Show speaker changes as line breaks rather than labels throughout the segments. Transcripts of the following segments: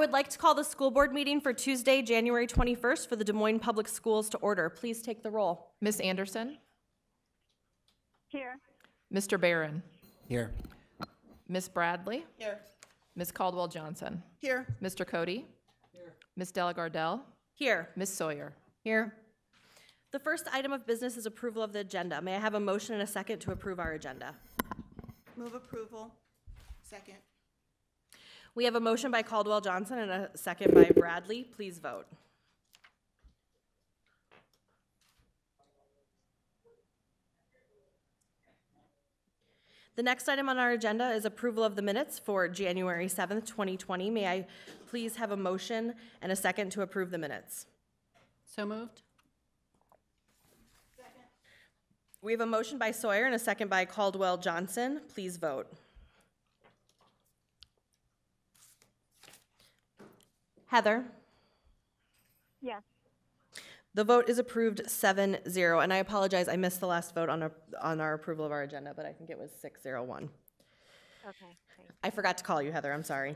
I would like to call the school board meeting for Tuesday, January 21st for the Des Moines Public Schools to order. Please take the roll.
Miss Anderson?
Here.
Mr. Barron?
Here.
Miss Bradley?
Here.
Miss Caldwell Johnson?
Here.
Mr. Cody? Here. Miss Delagardelle?
Here.
Miss Sawyer?
Here. The first item of business is approval of the agenda. May I have a motion and a second to approve our agenda?
Move approval. Second.
We have a motion by Caldwell Johnson and a second by Bradley. Please vote. The next item on our agenda is approval of the minutes for January 7th, 2020. May I please have a motion and a second to approve the minutes?
So moved?
We have a motion by Sawyer and a second by Caldwell Johnson. Please vote. Heather?
Yes.
The vote is approved 7-0, and I apologize, I missed the last vote on, our- on our approval of our agenda, but I think it was 601.
Okay.
I forgot to call you, Heather, I'm sorry.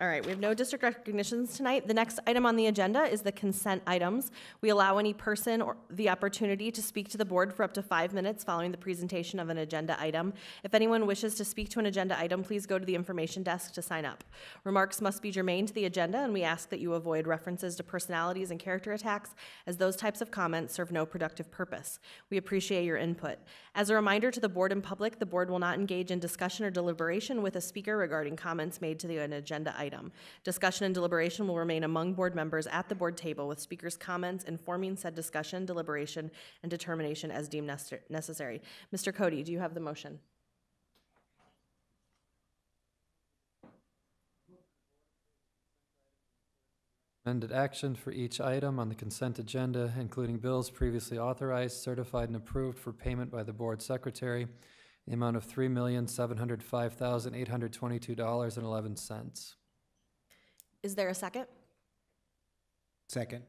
All right, we have no district recognitions tonight. The next item on the agenda is the consent items. We allow any person or the opportunity to speak to the board for up to five minutes following the presentation of an agenda item. If anyone wishes to speak to an agenda item, please go to the information desk to sign up. Remarks must be germane to the agenda, and we ask that you avoid references to personalities and character attacks, as those types of comments serve no productive purpose. We appreciate your input. As a reminder to the board and public, the board will not engage in discussion or deliberation with a speaker regarding comments made to the agenda item item. Discussion and deliberation will remain among board members at the board table with speakers' comments informing said discussion, deliberation, and determination as deemed necessary. Mr. Cody, do you have the motion?
Amended action for each item on the consent agenda, including bills previously authorized, certified, and approved for payment by the board secretary, the amount of $3,705,822.11.
Is there a second?
Second.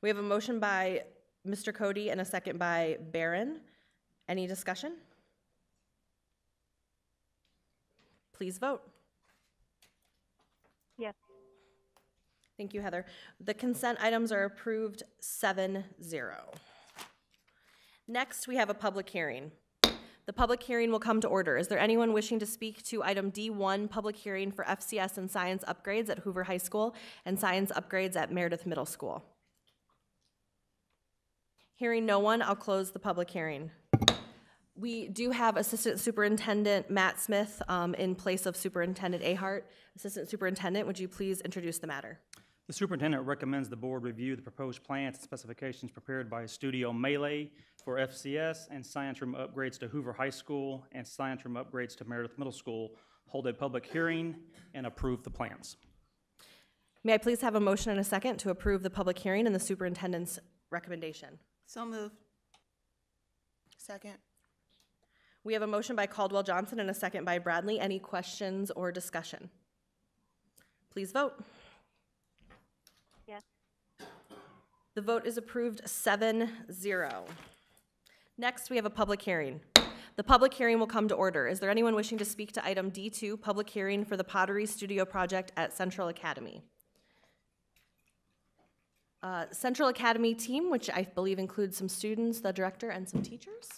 We have a motion by Mr. Cody and a second by Barron. Any discussion? Please vote.
Yes.
Thank you, Heather. The consent items are approved 7-0. Next, we have a public hearing. The public hearing will come to order. Is there anyone wishing to speak to item D1, public hearing for FCS and science upgrades at Hoover High School and science upgrades at Meredith Middle School? Hearing no one, I'll close the public hearing. We do have Assistant Superintendent Matt Smith um, in place of Superintendent Ahart. Assistant Superintendent, would you please introduce the matter?
The superintendent recommends the board review the proposed plans and specifications prepared by Studio Melee for FCS and science room upgrades to Hoover High School and science room upgrades to Meredith Middle School, hold a public hearing, and approve the plans.
May I please have a motion and a second to approve the public hearing and the superintendent's recommendation?
So moved. Second.
We have a motion by Caldwell Johnson and a second by Bradley. Any questions or discussion? Please vote.
Yes.
The vote is approved 7-0. Next, we have a public hearing. The public hearing will come to order. Is there anyone wishing to speak to item D2, public hearing for the Pottery Studio Project at Central Academy? Uh, Central Academy team, which I believe includes some students, the director, and some teachers?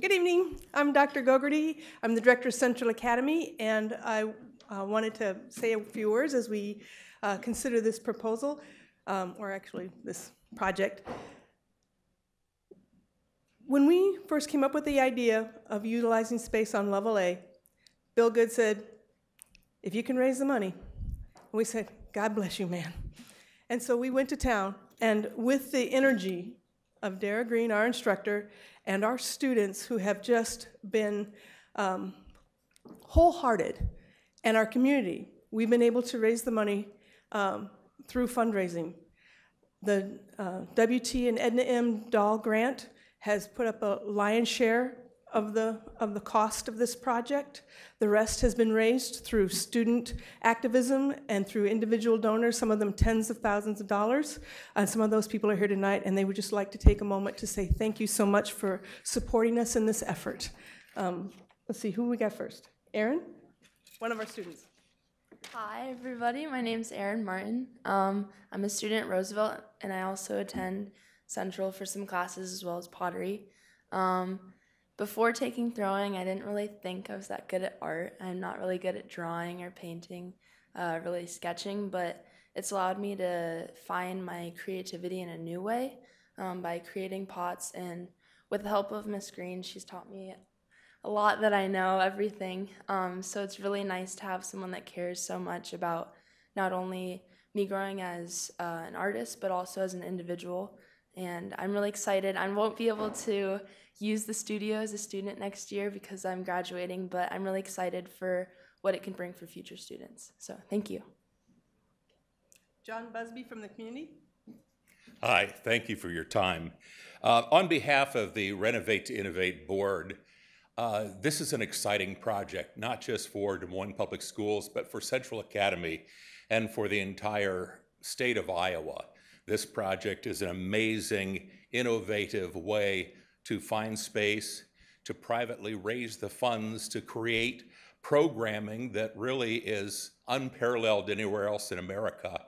Good evening. I'm Dr. Gogarty. I'm the director of Central Academy, and I uh, wanted to say a few words as we uh, consider this proposal, um, or actually this project. When we first came up with the idea of utilizing space on level A, Bill Good said, if you can raise the money. And we said, God bless you, man. And so we went to town, and with the energy of Dara Green, our instructor, and our students who have just been um, wholehearted, and our community, we've been able to raise the money um, through fundraising. The uh, WT and Edna M. Dahl grant has put up a lion's share of the, of the cost of this project. The rest has been raised through student activism and through individual donors, some of them tens of thousands of dollars. And some of those people are here tonight, and they would just like to take a moment to say thank you so much for supporting us in this effort. Um, let's see, who we got first? Aaron? One of our students.
Hi, everybody. My name's Erin Martin. Um, I'm a student at Roosevelt, and I also attend Central for some classes as well as pottery. Um, before taking throwing, I didn't really think I was that good at art. I'm not really good at drawing or painting, uh, really sketching, but it's allowed me to find my creativity in a new way um, by creating pots. And with the help of Miss Green, she's taught me a lot that I know, everything. Um, so it's really nice to have someone that cares so much about not only me growing as uh, an artist, but also as an individual. And I'm really excited. I won't be able to use the studio as a student next year because I'm graduating, but I'm really excited for what it can bring for future students. So thank you.
John Busby from the community.
Hi, thank you for your time. Uh, on behalf of the Renovate to Innovate Board, uh, this is an exciting project, not just for Des Moines Public Schools, but for Central Academy and for the entire state of Iowa. This project is an amazing, innovative way to find space, to privately raise the funds to create programming that really is unparalleled anywhere else in America.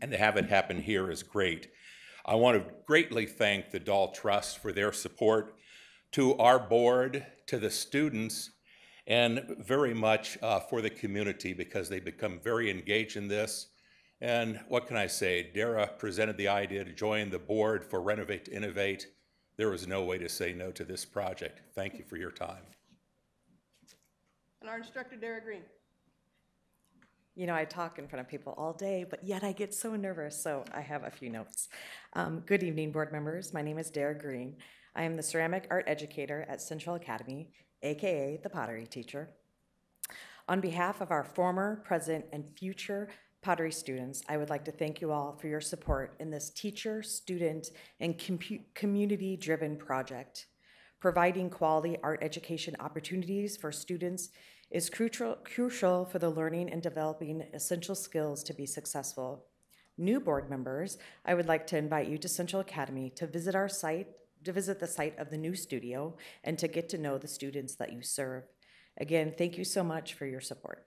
And to have it happen here is great. I want to greatly thank the Dahl Trust for their support, to our board, to the students, and very much uh, for the community because they become very engaged in this. And what can I say? Dara presented the idea to join the board for Renovate to Innovate. There was no way to say no to this project. Thank you for your time.
And our instructor, Dara Green.
You know, I talk in front of people all day, but yet I get so nervous, so I have a few notes. Um, good evening, board members. My name is Dara Green. I am the ceramic art educator at Central Academy, AKA the pottery teacher. On behalf of our former, present, and future pottery students, I would like to thank you all for your support in this teacher, student, and community-driven project. Providing quality art education opportunities for students is crucial, crucial for the learning and developing essential skills to be successful. New board members, I would like to invite you to Central Academy to visit our site, to visit the site of the new studio, and to get to know the students that you serve. Again, thank you so much for your support.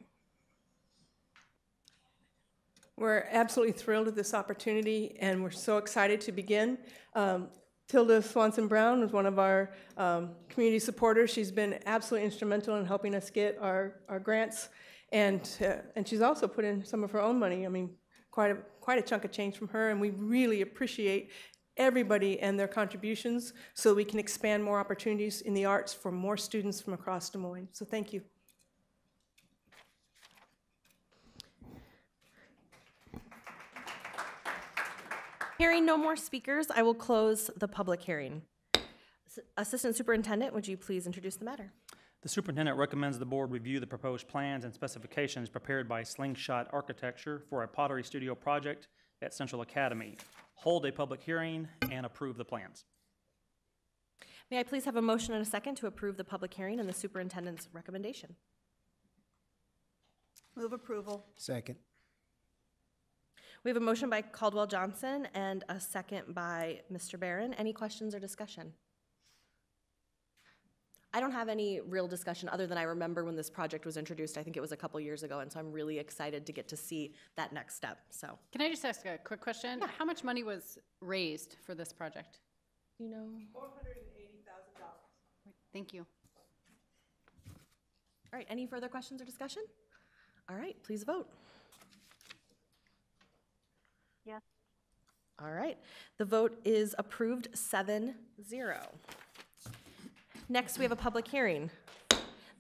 We're absolutely thrilled with this opportunity, and we're so excited to begin. Um, Tilda Swanson Brown was one of our um, community supporters. She's been absolutely instrumental in helping us get our, our grants, and uh, and she's also put in some of her own money. I mean, quite a quite a chunk of change from her, and we really appreciate everybody and their contributions, so we can expand more opportunities in the arts for more students from across Des Moines. So thank you.
Hearing no more speakers, I will close the public hearing. S- Assistant Superintendent, would you please introduce the matter?
The superintendent recommends the board review the proposed plans and specifications prepared by Slingshot Architecture for a pottery studio project at Central Academy. Hold a public hearing and approve the plans.
May I please have a motion and a second to approve the public hearing and the superintendent's recommendation?
Move approval.
Second.
We have a motion by Caldwell Johnson and a second by Mr. Barron. Any questions or discussion? I don't have any real discussion, other than I remember when this project was introduced, I think it was a couple years ago, and so I'm really excited to get to see that next step, so.
Can I just ask a quick question? How much money was raised for this project?
You know, four hundred and eighty thousand dollars.
Thank you.
all right, any further questions or discussion? All right, please vote.
Yes.
All right, the vote is approved seven zero. Next, we have a public hearing.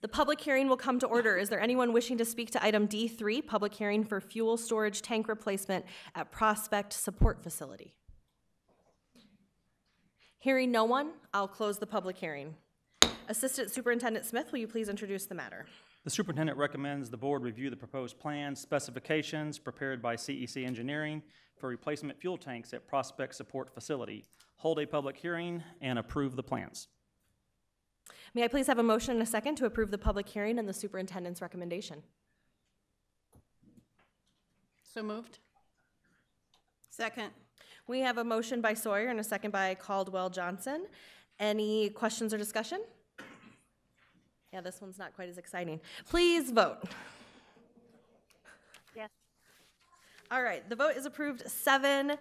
The public hearing will come to order. Is there anyone wishing to speak to item D3, public hearing for fuel storage tank replacement at Prospect Support Facility? Hearing no one, I'll close the public hearing. Assistant Superintendent Smith, will you please introduce the matter?
The superintendent recommends the board review the proposed plans, specifications prepared by CEC Engineering for replacement fuel tanks at Prospect Support Facility. Hold a public hearing and approve the plans.
May I please have a motion and a second to approve the public hearing and the superintendent's recommendation?
So moved?
Second.
We have a motion by Sawyer and a second by Caldwell Johnson. Any questions or discussion? Yeah, this one's not quite as exciting. Please vote. All right, the vote is approved seven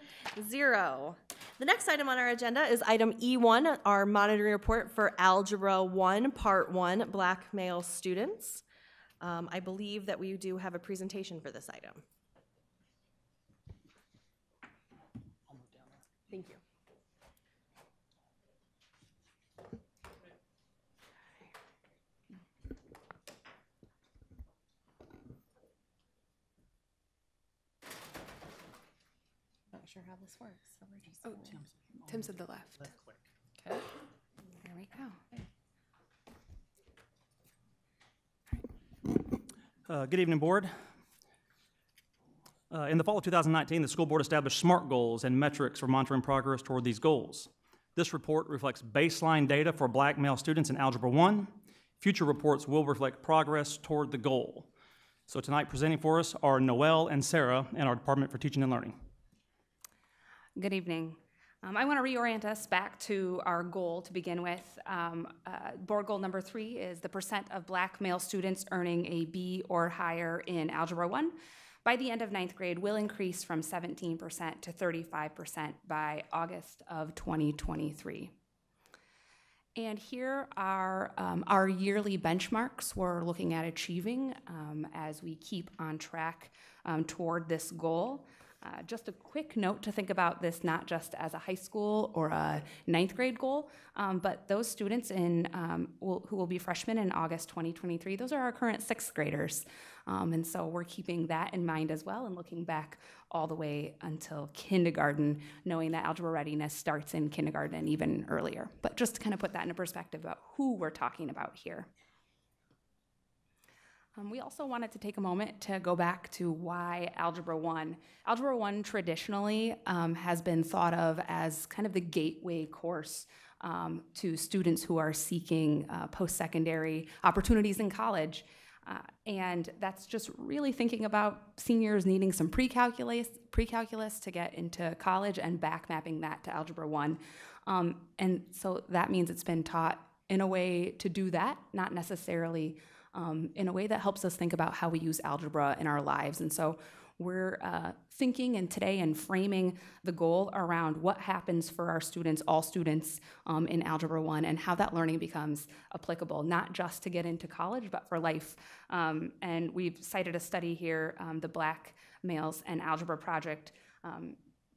zero. The next item on our agenda is item E1, our monitoring report for Algebra 1, Part 1, Black male students. Um, I believe that we do have a presentation for this item. Thank you.
Not sure how this works, so we're just.
Oh, Tim said the left.
Okay.
There we go.
Uh, Good evening, Board. Uh, In the fall of 2019, the school board established SMART goals and metrics for monitoring progress toward these goals. This report reflects baseline data for black male students in Algebra 1. Future reports will reflect progress toward the goal. So tonight, presenting for us are Noel and Sarah in our Department for Teaching and Learning.
Good evening. Um, I want to reorient us back to our goal to begin with. Um, uh, board goal number three is the percent of black male students earning a B or higher in Algebra 1 by the end of ninth grade will increase from 17% to 35% by August of 2023. And here are um, our yearly benchmarks we're looking at achieving um, as we keep on track um, toward this goal. Uh, just a quick note to think about this not just as a high school or a ninth grade goal, um, but those students in um, will, who will be freshmen in August 2023, those are our current sixth graders. Um, and so we're keeping that in mind as well and looking back all the way until kindergarten, knowing that algebra readiness starts in kindergarten even earlier. But just to kind of put that into perspective about who we're talking about here. Um, we also wanted to take a moment to go back to why Algebra 1. Algebra 1 traditionally um, has been thought of as kind of the gateway course um, to students who are seeking uh, post secondary opportunities in college. Uh, and that's just really thinking about seniors needing some pre-calculus, pre-calculus to get into college and back mapping that to Algebra 1. Um, and so that means it's been taught in a way to do that, not necessarily um, in a way that helps us think about how we use algebra in our lives. And so we're uh, thinking and today and framing the goal around what happens for our students, all students um, in Algebra 1, and how that learning becomes applicable, not just to get into college, but for life. Um, and we've cited a study here, um, the Black Males and Algebra Project. Um,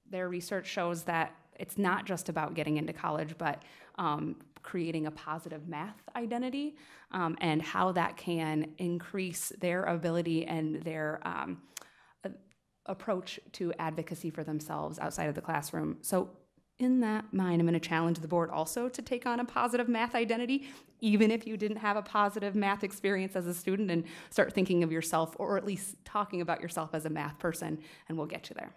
their research shows that it's not just about getting into college, but um, creating a positive math identity um, and how that can increase their ability and their um, approach to advocacy for themselves outside of the classroom. So, in that mind, I'm going to challenge the board also to take on a positive math identity, even if you didn't have a positive math experience as a student, and start thinking of yourself, or at least talking about yourself as a math person, and we'll get you there.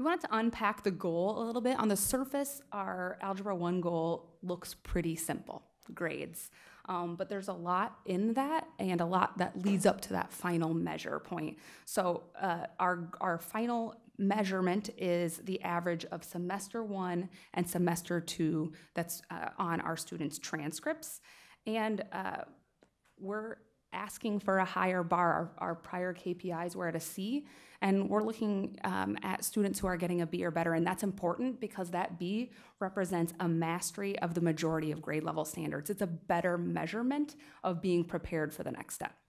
We wanted to unpack the goal a little bit. On the surface, our Algebra 1 goal looks pretty simple grades. Um, but there's a lot in that and a lot that leads up to that final measure point. So, uh, our, our final measurement is the average of semester one and semester two that's uh, on our students' transcripts. And uh, we're asking for a higher bar. Our, our, prior KPIs were at a C, and we're looking um, at students who are getting a B or better, and that's important because that B represents a mastery of the majority of grade level standards. It's a better measurement of being prepared for the next step.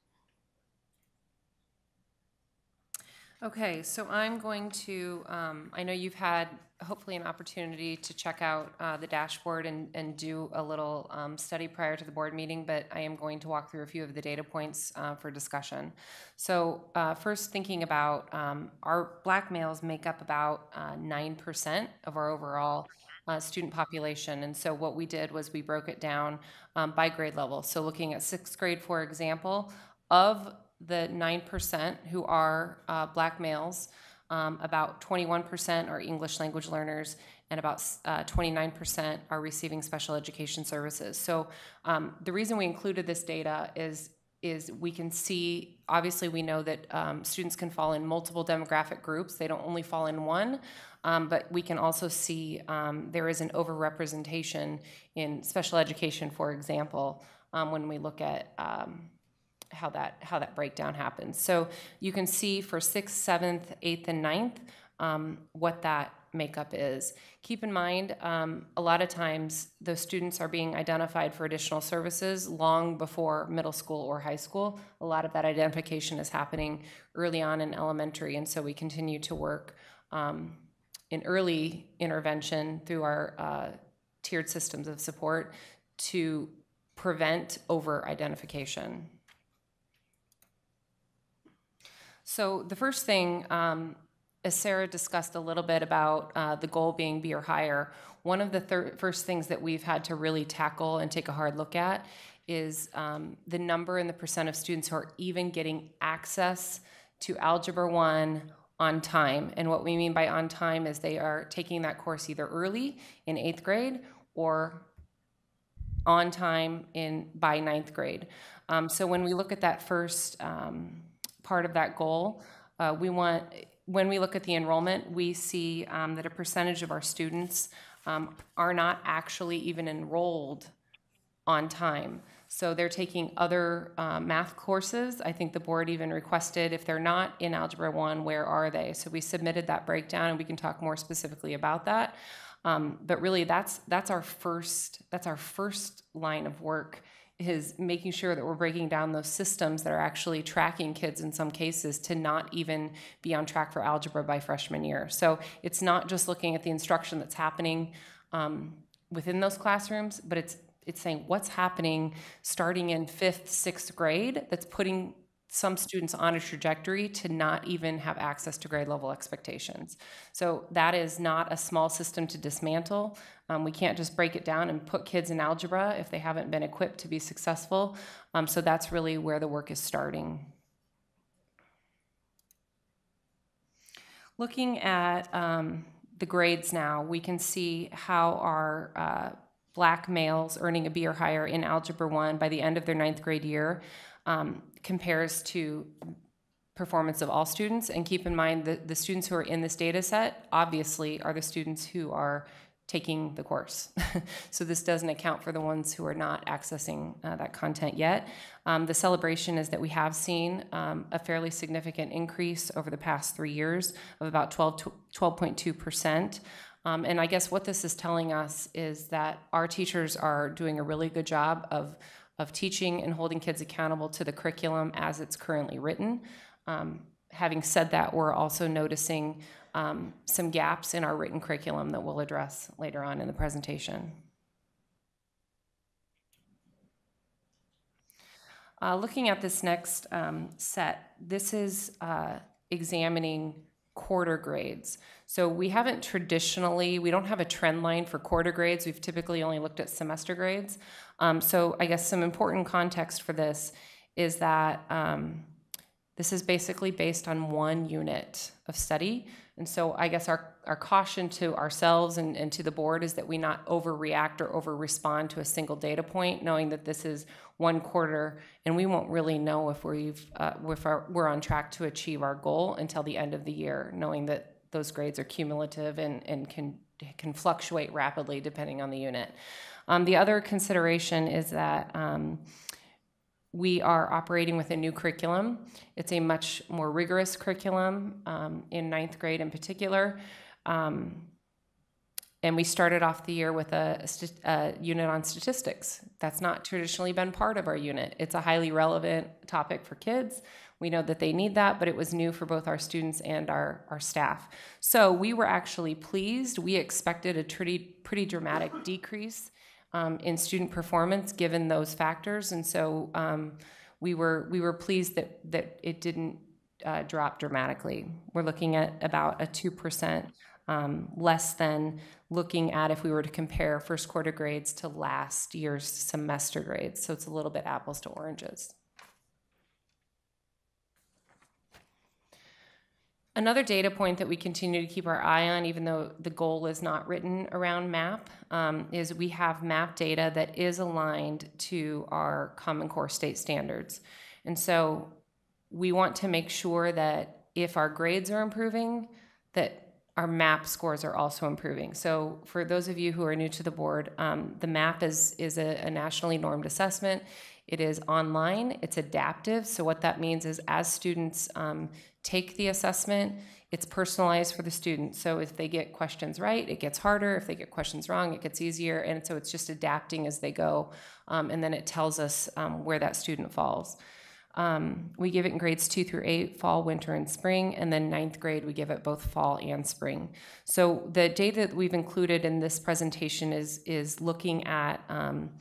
Okay, so I'm going to, um, I know you've had hopefully an opportunity to check out uh, the dashboard and, and do a little um, study prior to the board meeting, but I am going to walk through a few of the data points uh, for discussion. So uh, first thinking about um, our black males make up about 9% of our overall uh, student population. And so what we did was we broke it down um, by grade level. So looking at sixth grade, for example, of the 9% who are uh, black males, um, about 21% are English language learners, and about uh, 29% are receiving special education services. So um, the reason we included this data is is we can see obviously we know that um, students can fall in multiple demographic groups they don't only fall in one um, but we can also see um, there is an overrepresentation in special education for example um, when we look at um, how that how that breakdown happens. So you can see for sixth, seventh, eighth, and ninth um, what that makeup is. Keep in mind, um, a lot of times those students are being identified for additional services long before middle school or high school. A lot of that identification is happening early on in elementary, and so we continue to work um, in early intervention through our uh, tiered systems of support to prevent over identification. So the first thing, um, as Sarah discussed a little bit about uh, the goal being B or higher, one of the thir- first things that we've had to really tackle and take a hard look at is um, the number and the percent of students who are even getting access to Algebra 1 on time. And what we mean by on time is they are taking that course either early in eighth grade or on time in by ninth grade. Um, so when we look at that first um, part of that goal, uh, we want when we look at the enrollment, we see um, that a percentage of our students um, are not actually even enrolled on time. So they're taking other uh, math courses. I think the board even requested if they're not in Algebra 1, where are they? So we submitted that breakdown, and we can talk more specifically about that. Um, but really, that's that's our first that's our first line of work is making sure that we're breaking down those systems that are actually tracking kids in some cases to not even be on track for algebra by freshman year. So it's not just looking at the instruction that's happening um, within those classrooms, but it's it's saying what's happening starting in fifth, sixth grade that's putting some students on a trajectory to not even have access to grade level expectations. So that is not a small system to dismantle. Um, we can't just break it down and put kids in algebra if they haven't been equipped to be successful. Um, so that's really where the work is starting. Looking at um, the grades now, we can see how our uh, black males earning a B or higher in Algebra 1 by the end of their ninth grade year um, compares to performance of all students. And keep in mind that the students who are in this data set obviously are the students who are taking the course. so this doesn't account for the ones who are not accessing uh, that content yet. Um, the celebration is that we have seen um, a fairly significant increase over the past three years of about 12 12.2%. Um, and I guess what this is telling us is that our teachers are doing a really good job of, of teaching and holding kids accountable to the curriculum as it's currently written. Um, having said that, we're also noticing um, some gaps in our written curriculum that we'll address later on in the presentation. Uh, looking at this next um, set, this is uh, examining quarter grades. So we haven't traditionally, we don't have a trend line for quarter grades. We've typically only looked at semester grades. Um, so I guess some important context for this is that um, this is basically based on one unit of study. And so I guess our, our caution to ourselves and, and to the board is that we not overreact or over respond to a single data point, knowing that this is one quarter and we won't really know if we've uh, if our, we're on track to achieve our goal until the end of the year, knowing that those grades are cumulative and, and can can fluctuate rapidly depending on the unit. Um, the other consideration is that um, we are operating with a new curriculum. It's a much more rigorous curriculum um, in ninth grade in particular. Um, and we started off the year with a, a, unit on statistics. That's not traditionally been part of our unit. It's a highly relevant topic for kids. We know that they need that, but it was new for both our students and our, our staff. So we were actually pleased. We expected a pretty, pretty dramatic decrease um, in student performance given those factors. And so um, we were we were pleased that that it didn't uh, drop dramatically. We're looking at about a two percent um, less than looking at if we were to compare first quarter grades to last year's semester grades. So it's a little bit apples to oranges. Another data point that we continue to keep our eye on, even though the goal is not written around MAP, um, is we have MAP data that is aligned to our Common Core state standards. And so we want to make sure that if our grades are improving, that our MAP scores are also improving. So for those of you who are new to the board, um, the MAP is, is a, a nationally normed assessment. It is online, it's adaptive. So what that means is as students um, take the assessment, it's personalized for the student. So if they get questions right, it gets harder. If they get questions wrong, it gets easier. And so it's just adapting as they go. Um, and then it tells us um, where that student falls. Um, we give it in grades two through eight, fall, winter, and spring, and then ninth grade, we give it both fall and spring. So the data that we've included in this presentation is, is looking at um,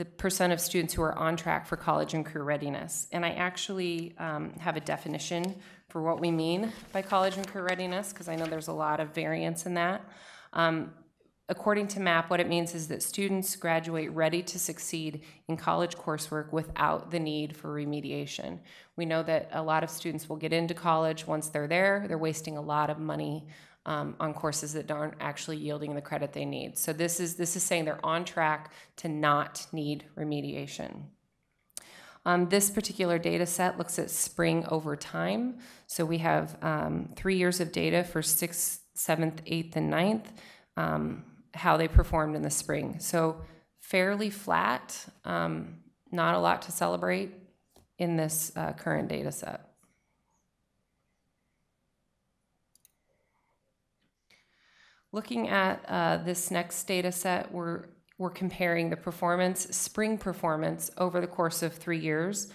the percent of students who are on track for college and career readiness. And I actually um, have a definition for what we mean by college and career readiness, because I know there's a lot of variance in that. Um, According to MAP, what it means is that students graduate ready to succeed in college coursework without the need for remediation. We know that a lot of students will get into college once they're there, they're wasting a lot of money um, on courses that aren't actually yielding the credit they need. So this is this is saying they're on track to not need remediation. Um, this particular data set looks at spring over time. So we have um, three years of data for sixth, seventh, eighth, and ninth. Um, how they performed in the spring. So fairly flat, um, not a lot to celebrate in this uh, current data set. Looking at uh, this next data set, we're, we're comparing the performance, spring performance over the course of three years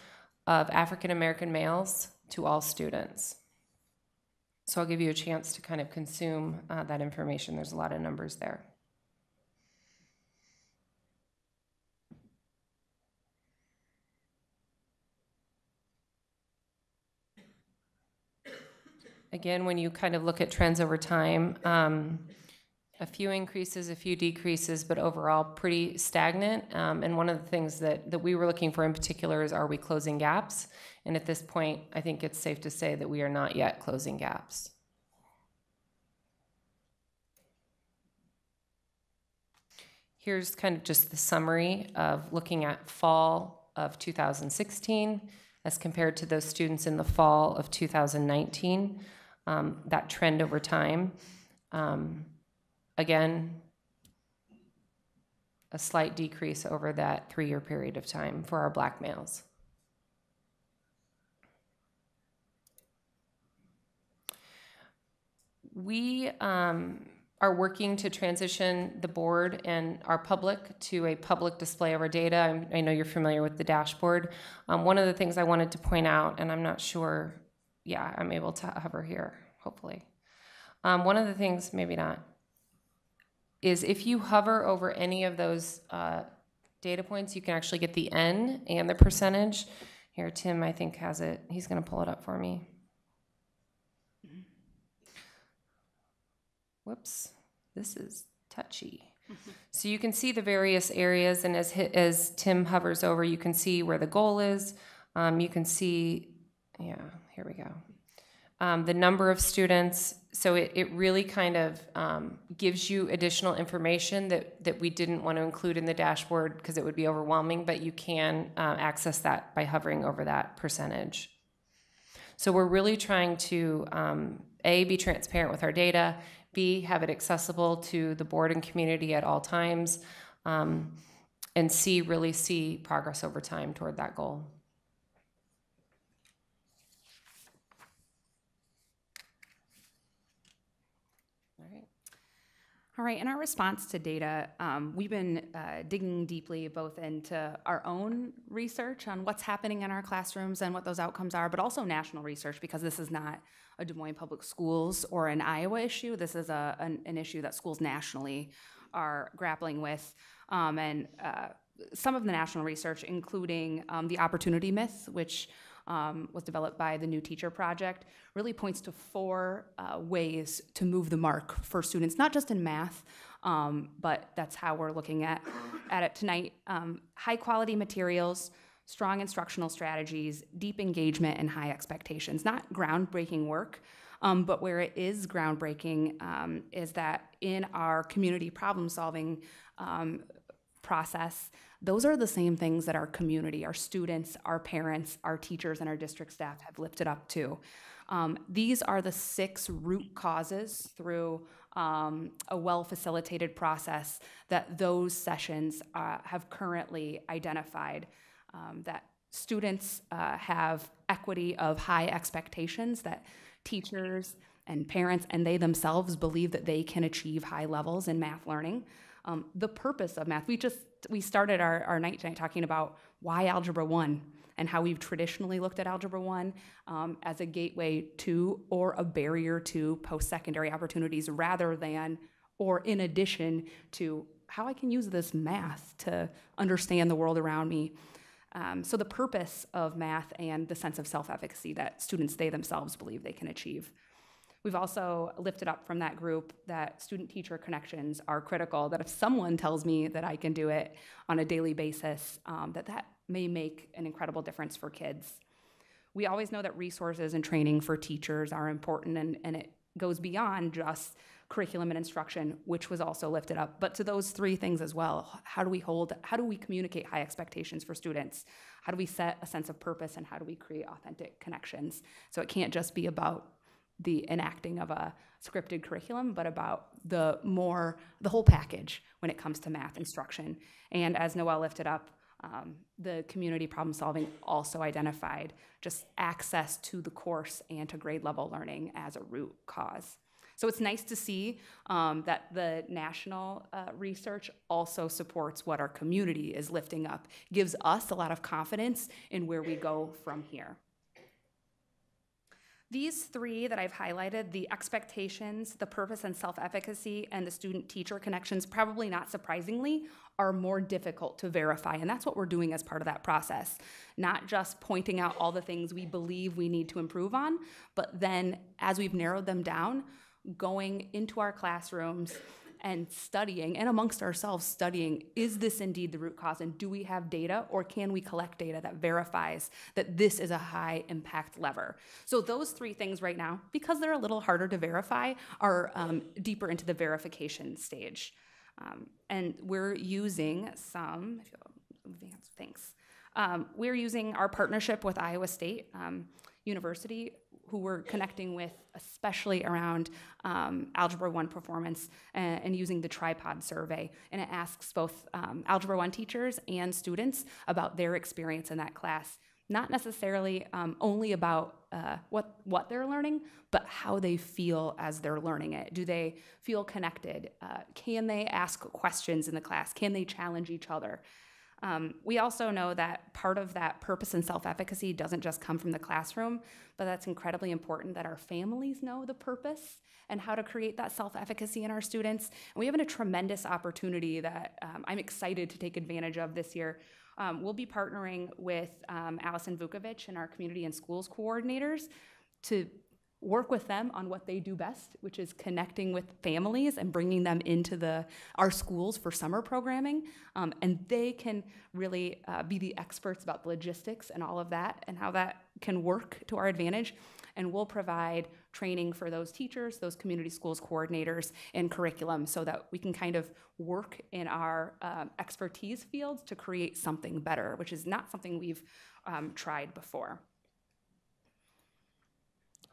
of African American males to all students. So I'll give you a chance to kind of consume uh, that information. There's a lot of numbers there. Again, when you kind of look at trends over time, um, a few increases, a few decreases, but overall pretty stagnant. Um, and one of the things that, that we were looking for in particular is are we closing gaps? And at this point, I think it's safe to say that we are not yet closing gaps. Here's kind of just the summary of looking at fall of 2016 as compared to those students in the fall of 2019 um, that trend over time. Um, again, a slight decrease over that three year period of time for our black males. We um, are working to transition the board and our public to a public display of our data. I know you're familiar with the dashboard. Um, one of the things I wanted to point out, and I'm not sure yeah, I'm able to hover here, hopefully. Um, one of the things, maybe not, is if you hover over any of those uh, data points, you can actually get the N and the percentage. Here, Tim, I think, has it. He's going to pull it up for me. Whoops, this is touchy. So you can see the various areas, and as, as Tim hovers over, you can see where the goal is. Um, you can see, yeah, here we go. Um, the number of students, so it, it really kind of um, gives you additional information that, that we didn't want to include in the dashboard because it would be overwhelming, but you can uh, access that by hovering over that percentage. So we're really trying to, um, A, be transparent with our data, B, have it accessible to the board and community at all times, um, and C, really see progress over time toward that goal.
All right, in our response to data, um, we've been uh, digging deeply both into our own research on what's happening in our classrooms and what those outcomes are, but also national research because this is not a Des Moines Public Schools or an Iowa issue. This is a, an, an issue that schools nationally are grappling with. Um, and uh, some of the national research, including um, the opportunity myth, which um, was developed by the New Teacher Project, really points to four uh, ways to move the mark for students, not just in math, um, but that's how we're looking at, at it tonight. Um, high quality materials, strong instructional strategies, deep engagement, and high expectations. Not groundbreaking work, um, but where it is groundbreaking um, is that in our community problem solving um, process, those are the same things that our community, our students, our parents, our teachers, and our district staff have lifted up to. Um, these are the six root causes through um, a well-facilitated process that those sessions uh, have currently identified um, that students uh, have equity of high expectations that teachers and parents and they themselves believe that they can achieve high levels in math learning um, the purpose of math. We just we started our, our night tonight talking about why algebra 1 and how we've traditionally looked at algebra 1 um, as a gateway to or a barrier to post-secondary opportunities rather than or in addition to how i can use this math to understand the world around me. Um, so the purpose of math and the sense of self-efficacy that students they themselves believe they can achieve We've also lifted up from that group that student teacher connections are critical, that if someone tells me that I can do it on a daily basis, um, that that may make an incredible difference for kids. We always know that resources and training for teachers are important, and, and it goes beyond just curriculum and instruction, which was also lifted up, but to those three things as well. How do we hold, how do we communicate high expectations for students? How do we set a sense of purpose, and how do we create authentic connections? So it can't just be about the enacting of a scripted curriculum, but about the more, the whole package when it comes to math instruction. And as Noel lifted up, um, the community problem solving also identified just access to the course and to grade level learning as a root cause. So it's nice to see um, that the national uh, research also supports what our community is lifting up, gives us a lot of confidence in where we go from here. These three that I've highlighted, the expectations, the purpose and self-efficacy, and the student-teacher connections, probably not surprisingly, are more difficult to verify. And that's what we're doing as part of that process. Not just pointing out all the things we believe we need to improve on, but then as we've narrowed them down, going into our classrooms and studying and amongst ourselves studying is this indeed the root cause? And do we have data or can we collect data that verifies that this is a high impact lever? So those three things right now because they're a little harder to verify are um, deeper into the verification stage. Um, and we're using some thanks. Um, we're using our partnership with iowa state um, university who we're connecting with, especially around um, Algebra 1 performance and, and, using the tripod survey. And it asks both um, Algebra 1 teachers and students about their experience in that class. Not necessarily um, only about uh, what, what they're learning, but how they feel as they're learning it. Do they feel connected? Uh, can they ask questions in the class? Can they challenge each other? Um, we also know that part of that purpose and self efficacy doesn't just come from the classroom, but that's incredibly important that our families know the purpose and how to create that self efficacy in our students. And we have a tremendous opportunity that um, I'm excited to take advantage of this year. Um, we'll be partnering with um, Allison Vukovic and our community and schools coordinators to work with them on what they do best, which is connecting with families and bringing them into the our schools for summer programming. Um, and they can really uh, be the experts about the logistics and all of that and how that can work to our advantage. And we'll provide training for those teachers, those community schools coordinators, and curriculum so that we can kind of work in our um, expertise fields to create something better, which is not something we've um, tried before.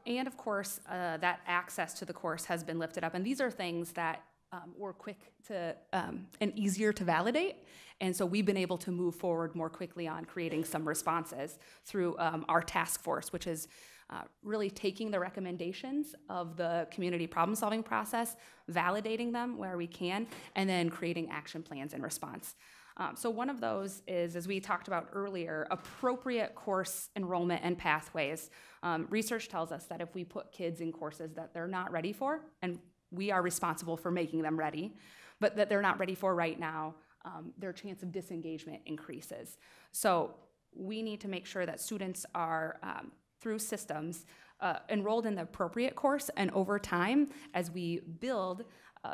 And of course, uh, that access to the course has been lifted up. And these are things that um, were quick to um, and easier to validate. And so we've been able to move forward more quickly on creating some responses through um, our task force, which is uh, really taking the recommendations of the community problem solving process, validating them where we can, and then creating action plans in response. Um, so one of those is, as we talked about earlier, appropriate course enrollment and pathways. Um, research tells us that if we put kids in courses that they're not ready for, and we are responsible for making them ready, but that they're not ready for right now, um, their chance of disengagement increases. So we need to make sure that students are, um, through systems, uh, enrolled in the appropriate course, and over time, as we build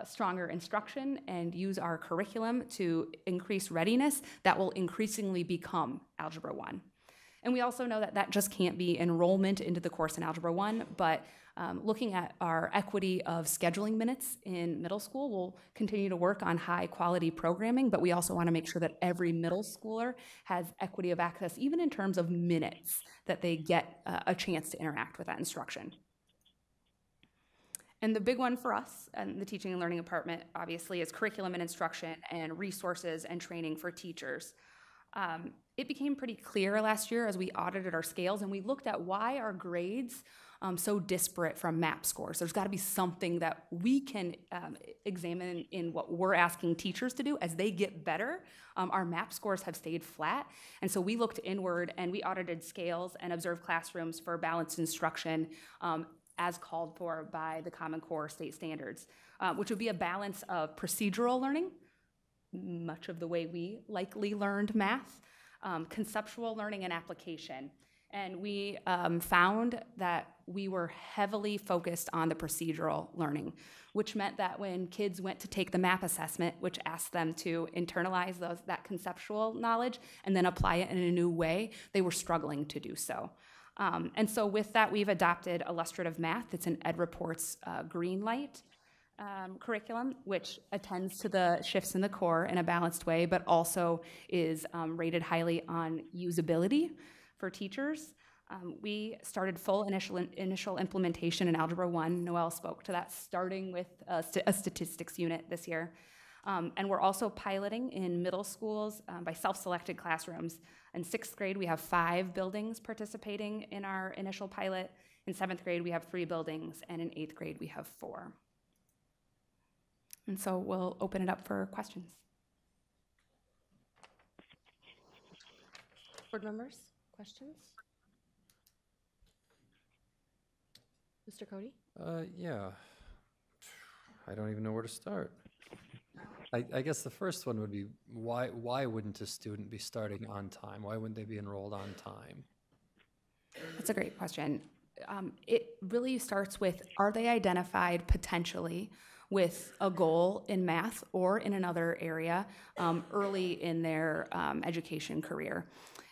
stronger instruction and use our curriculum to increase readiness, that will increasingly become Algebra 1. And we also know that that just can't be enrollment into the course in Algebra 1, but um, looking at our equity of scheduling minutes in middle school, we'll continue to work on high quality programming, but we also want to make sure that every middle schooler has equity of access, even in terms of minutes that they get uh, a chance to interact with that instruction. And the big one for us and the teaching and learning department, obviously, is curriculum and instruction and resources and training for teachers. Um, it became pretty clear last year as we audited our scales and we looked at why our grades um, so disparate from MAP scores. There's got to be something that we can um, examine in what we're asking teachers to do as they get better. Um, our MAP scores have stayed flat, and so we looked inward and we audited scales and observed classrooms for balanced instruction um, as called for by the Common Core state standards, uh, which would be a balance of procedural learning, much of the way we likely learned math, um, conceptual learning, and application. And we um, found that we were heavily focused on the procedural learning, which meant that when kids went to take the MAP assessment, which asked them to internalize those, that conceptual knowledge and then apply it in a new way, they were struggling to do so. Um, and so with that, we've adopted illustrative math. It's an EdReports uh, green light um, curriculum, which attends to the shifts in the core in a balanced way, but also is um, rated highly on usability for teachers. Um, we started full initial, initial implementation in Algebra 1. Noel spoke to that, starting with a, st a statistics unit this year. Um, and we're also piloting in middle schools um, by self-selected classrooms. In sixth grade, we have five buildings participating in our initial pilot. In seventh grade, we have three buildings, and in eighth grade, we have four. And so we'll open it up for questions.
Board members, questions? Mr. Cody?
Uh, yeah. I don't even know where to start. I, I guess the first one would be why why wouldn't a student be starting on time? Why wouldn't they be enrolled on time?
That's a great question. Um, it really starts with are they identified potentially with a goal in math or in another area um, early in their um, education career?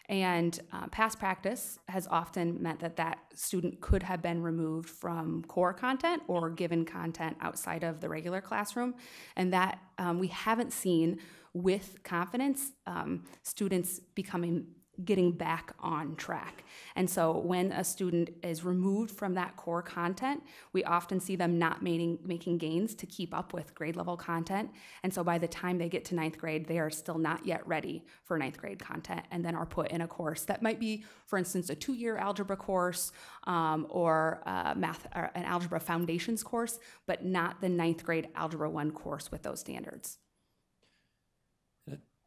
And uh, past practice has often meant that that student could have been removed from core content or given content outside of the regular classroom. And that um, we haven't seen with confidence um, students becoming getting back on track. And so when a student is removed from that core content, we often see them not making, making gains to keep up with grade level content. And so by the time they get to ninth grade, they are still not yet ready for ninth grade content and then are put in a course that might be, for instance, a two year algebra course um, or math or an algebra foundations course, but not the ninth grade algebra one course with those standards.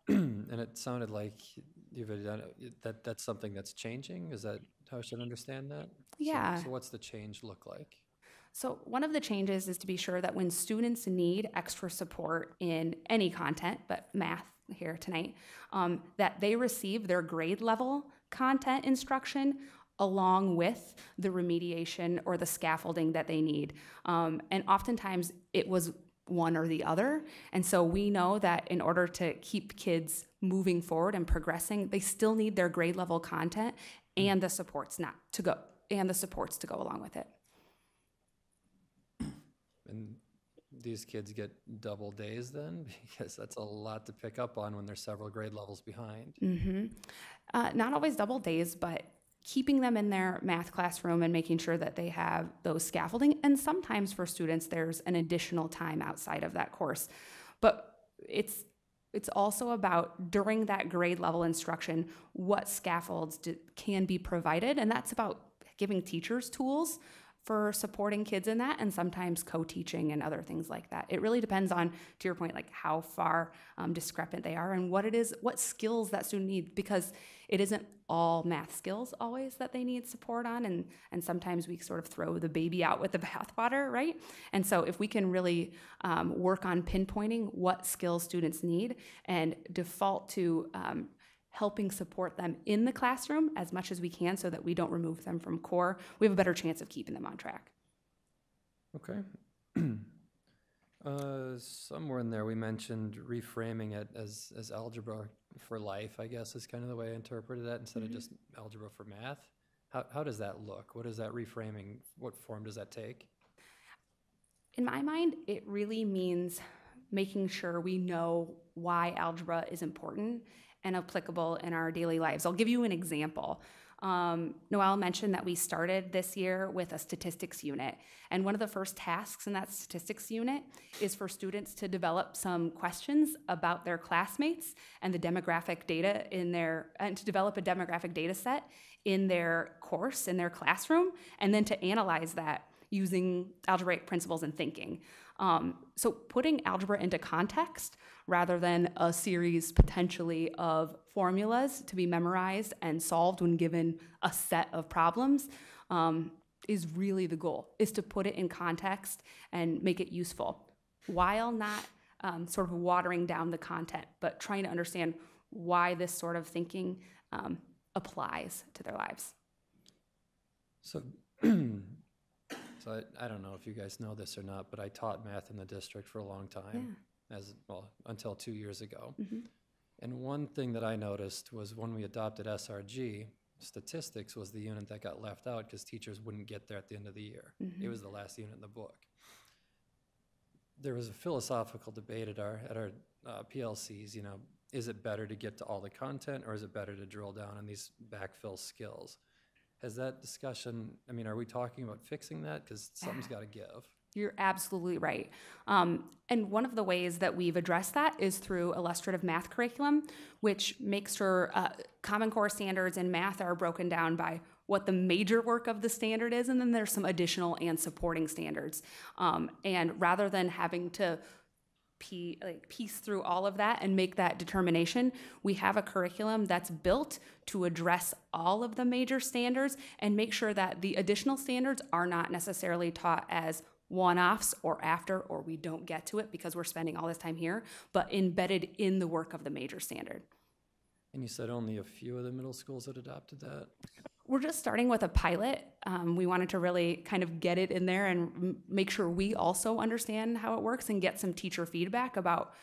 and it sounded like you've done that. That's something that's changing. Is that how I should understand that?
Yeah.
So, so what's the change look like?
So, one of the changes is to be sure that when students need extra support in any content, but math here tonight, um, that they receive their grade level content instruction along with the remediation or the scaffolding that they need. Um, and oftentimes it was one or the other. And so we know that in order to keep kids moving forward and progressing, they still need their grade level content and the supports not to go and the supports to go along with it.
And these kids get double days then because that's a lot to pick up on when they're several grade levels behind.
Mm-hmm. Uh, not always double days, but keeping them in their math classroom and making sure that they have those scaffolding. And sometimes for students, there's an additional time outside of that course. But it's it's also about during that grade level instruction what scaffolds do, can be provided and that's about giving teachers tools for supporting kids in that and sometimes co-teaching and other things like that it really depends on to your point like how far um, discrepant they are and what it is what skills that student needs because it isn't all math skills always that they need support on and and sometimes we sort of throw the baby out with the bathwater right and so if we can really um, work on pinpointing what skills students need and default to um, helping support them in the classroom as much as we can so that we don't remove them from core, we have a better chance of keeping them on track.
Okay. Uh, somewhere in there, we mentioned reframing it as, as algebra for life, I guess, is kind of the way I interpreted that, instead of
Mhm.
just algebra for math. How, how does that look? What is that reframing? What form does that take?
In my mind, it really means making sure we know why algebra is important and applicable in our daily lives. I'll give you an example. Um, Noelle mentioned that we started this year with a statistics unit. And one of the first tasks in that statistics unit is for students to develop some questions about their classmates and the demographic data in their, and to develop a demographic data set in their course, in their classroom, and then to analyze that using algebraic principles and thinking. Um, so putting algebra into context rather than a series potentially of formulas to be memorized and solved when given a set of problems um, is really the goal, is to put it in context and make it useful while not um, sort of watering down the content, but trying to understand why this sort of thinking um, applies to their lives.
So, so I, I don't know if you guys know this or not, but I taught math in the district for a long time, as, well, until two years ago.
Mhm.
And one thing that I noticed was when we adopted SRG, statistics was the unit that got left out because teachers wouldn't get there at the end of the year. It
Mhm.
was the last unit in the book. There was a philosophical debate at our, at our uh, PLCs, you know, is it better to get to all the content or is it better to drill down on these backfill skills? Has that discussion, I mean, are we talking about fixing that? Because something's got to give.
You're absolutely right. Um, and one of the ways that we've addressed that is through illustrative math curriculum, which makes sure uh, Common Core standards in math are broken down by what the major work of the standard is, and then there's some additional and supporting standards. Um, and rather than having to pie- like piece through all of that and make that determination. We have a curriculum that's built to address all of the major standards and make sure that the additional standards are not necessarily taught as one-offs or after or we don't get to it because we're spending all this time here, but embedded in the work of the major standard.
And you said only a few of the middle schools had adopted that?
We're just starting with a pilot. Um, we wanted to really kind of get it in there and make sure we also understand how it works and get some teacher feedback about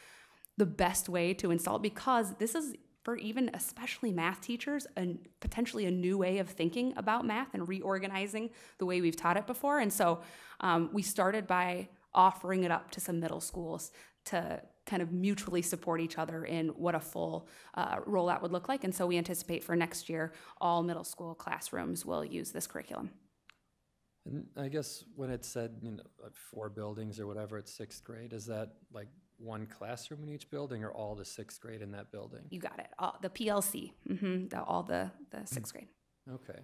the best way to install it because this is for even especially math teachers and potentially a new way of thinking about math and reorganizing the way we've taught it before and so um, we started by offering it up to some middle schools to kind of mutually support each other in what a full uh, rollout would look like. And so we anticipate for next year all middle school classrooms will use this curriculum.
And I guess when it said, you know, four buildings or whatever at sixth grade, is that like one classroom in each building or all the sixth grade in that building?
you got it. All, the plc hmm the, all the, the sixth grade.
Okay.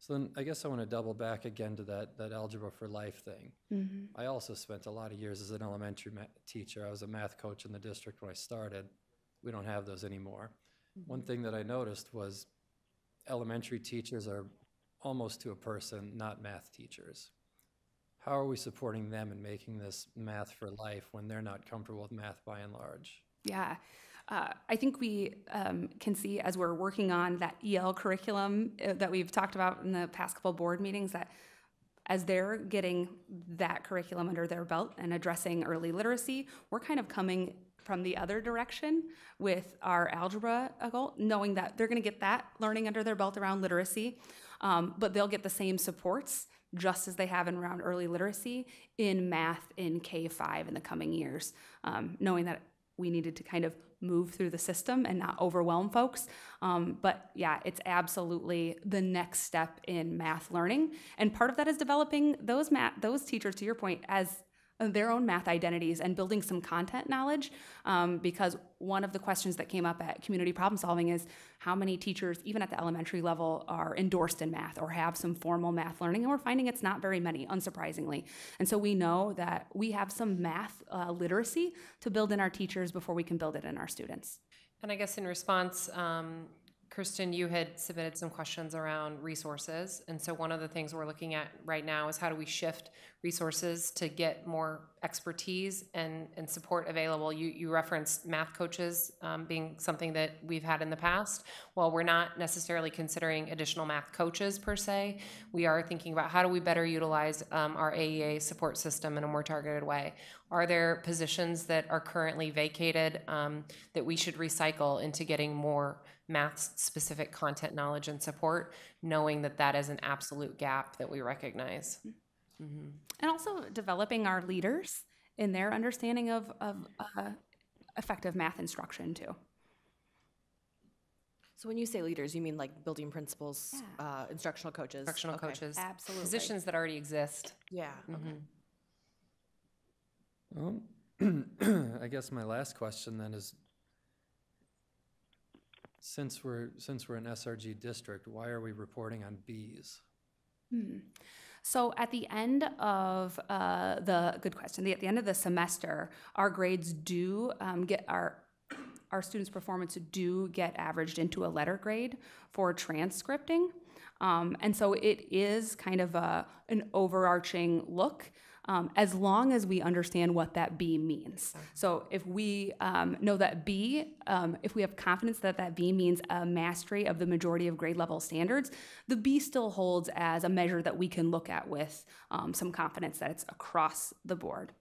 So then I guess I want to double back again to that, that algebra for life thing.
Mhm.
I also spent a lot of years as an elementary ma- teacher. I was a math coach in the district when I started. We don't have those anymore. One thing that I noticed was elementary teachers are almost to a person not math teachers. How are we supporting them in making this math for life when they're not comfortable with math by and large?
Yeah. Uh, I think we um, can see as we're working on that EL curriculum uh, that we've talked about in the past couple board meetings that as they're getting that curriculum under their belt and addressing early literacy, we're kind of coming from the other direction with our algebra goal, knowing that they're going to get that learning under their belt around literacy, um, but they'll get the same supports just as they have in around early literacy in math in K5 in the coming years, um, knowing that we needed to kind of move through the system and not overwhelm folks. Um, but yeah, it's absolutely the next step in math learning, and part of that is developing those math those teachers, to your point, as their own math identities and building some content knowledge. Um, because one of the questions that came up at community problem solving is how many teachers, even at the elementary level, are endorsed in math or have some formal math learning, and we're finding it's not very many, unsurprisingly. And so we know that we have some math uh, literacy to build in our teachers before we can build it in our students.
And I guess in response, um, Kyrstin, you had submitted some questions around resources. And so one of the things we're looking at right now is how do we shift resources to get more expertise and, and support available. You, you referenced math coaches um, being something that we've had in the past. While we're not necessarily considering additional math coaches per se, we are thinking about how do we better utilize um, our AEA support system in a more targeted way. Are there positions that are currently vacated um, that we should recycle into getting more math-specific content knowledge and support, knowing that that is an absolute gap that we recognize? Mhm.
And also developing our leaders in their understanding of, of uh, effective math instruction too.
So when you say leaders, you mean like building principals, uh, instructional coaches?
Instructional
Okay.
coaches.
Absolutely.
Positions that already exist.
Yeah.
Mhm.
Um, I guess my last question then is, since we're, since we're an SRG district, why are we reporting on Bs?
Hmm. So at the end of uh, the good question, the, at the end of the semester, our grades do um, get our our students' performance do get averaged into a letter grade for transcripting, um, and so it is kind of a an overarching look. Um, as long as we understand what that B means. So if we um, know that B, um, if we have confidence that that B means a mastery of the majority of grade level standards, the B still holds as a measure that we can look at with um, some confidence that it's across the board.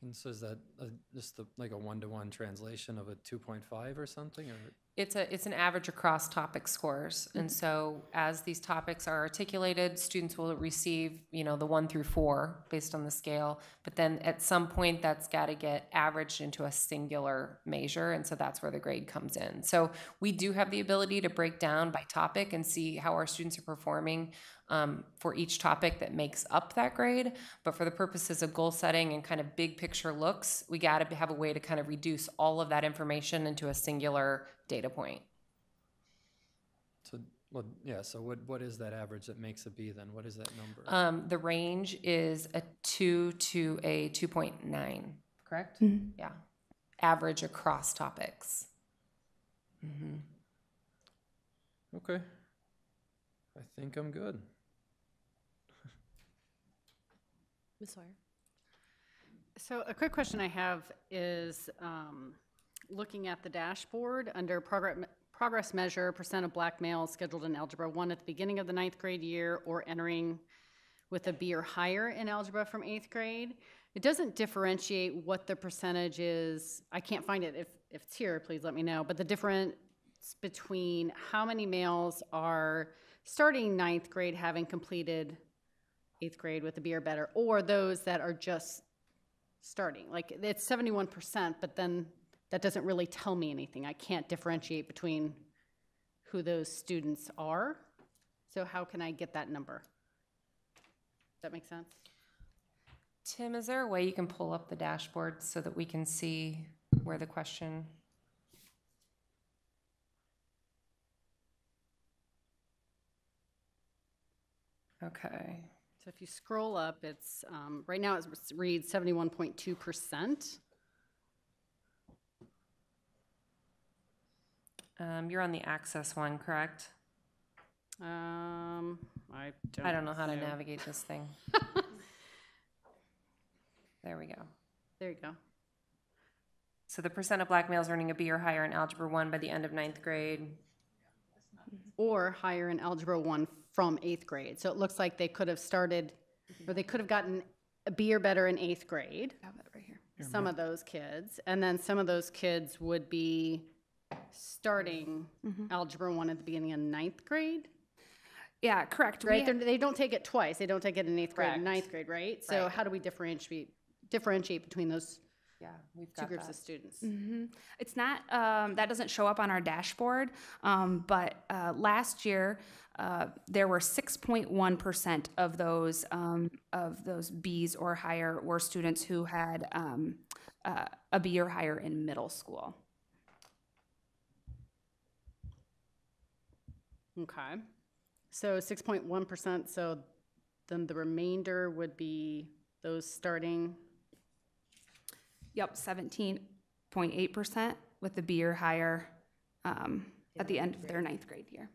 And so is that uh, just the, like a one-to-one translation of a two point five or something, or?
It's a, it's an average across topic scores. And mm-hmm. so as these topics are articulated, students will receive, you know, the one through four based on the scale. But then at some point, that's got to get averaged into a singular measure. And so that's where the grade comes in. So we do have the ability to break down by topic and see how our students are performing um, for each topic that makes up that grade. But for the purposes of goal setting and kind of big picture looks, we got to have a way to kind of reduce all of that information into a singular data point.
So, well, yeah, so what, what is that average that makes a B then? What is that number?
Um, the range is a two to a two point nine, correct?
Mhm.
Yeah. Average across topics. Mhm.
Okay. I think I'm good.
Ms. Sawyer?
So a quick question I have is, um, looking at the dashboard under progress, progress measure, percent of black males scheduled in Algebra 1 at the beginning of the ninth grade year or entering with a B or higher in algebra from eighth grade. It doesn't differentiate what the percentage is. I can't find it. If, if it's here, please let me know. But the difference between how many males are starting ninth grade having completed eighth grade with a B or better, or those that are just starting. Like it's 71%, but then that doesn't really tell me anything. I can't differentiate between who those students are. So how can I get that number? Does that make sense?
Tim, is there a way you can pull up the dashboard so that we can see where the question? Okay.
So if you scroll up, it's, um, right now it reads 71.2%.
Um, you're on the access one, correct?
Um, I don't.
I don't know how to navigate this thing. There we go.
There you go.
So the percent of black males earning a B or higher in Algebra 1 by the end of ninth grade.
Or higher in Algebra 1 from eighth grade. So it looks like they could have started, or they could have gotten a B or better in eighth grade.
Have that right here.
Some of those kids. And then some of those kids would be starting mm-hmm. Algebra 1 at the beginning of ninth grade.
Yeah, correct.
Right?
ha-
They're- They don't take it twice. They don't take it in eighth grade and
Correct.
ninth grade, right? So
Right.
how do we differentiate, differentiate between those
Yeah, we've
two groups
that.
of students?
Mhm. It's not, um, that doesn't show up on our dashboard, um, but uh, last year, uh, there were 6.1% of those, um, of those Bs or higher were students who had um, uh, a B or higher in middle school.
Okay. So six point one percent, so then the remainder would be those starting,
Yep, 17.8% with the B or higher um, at the end of their ninth grade year.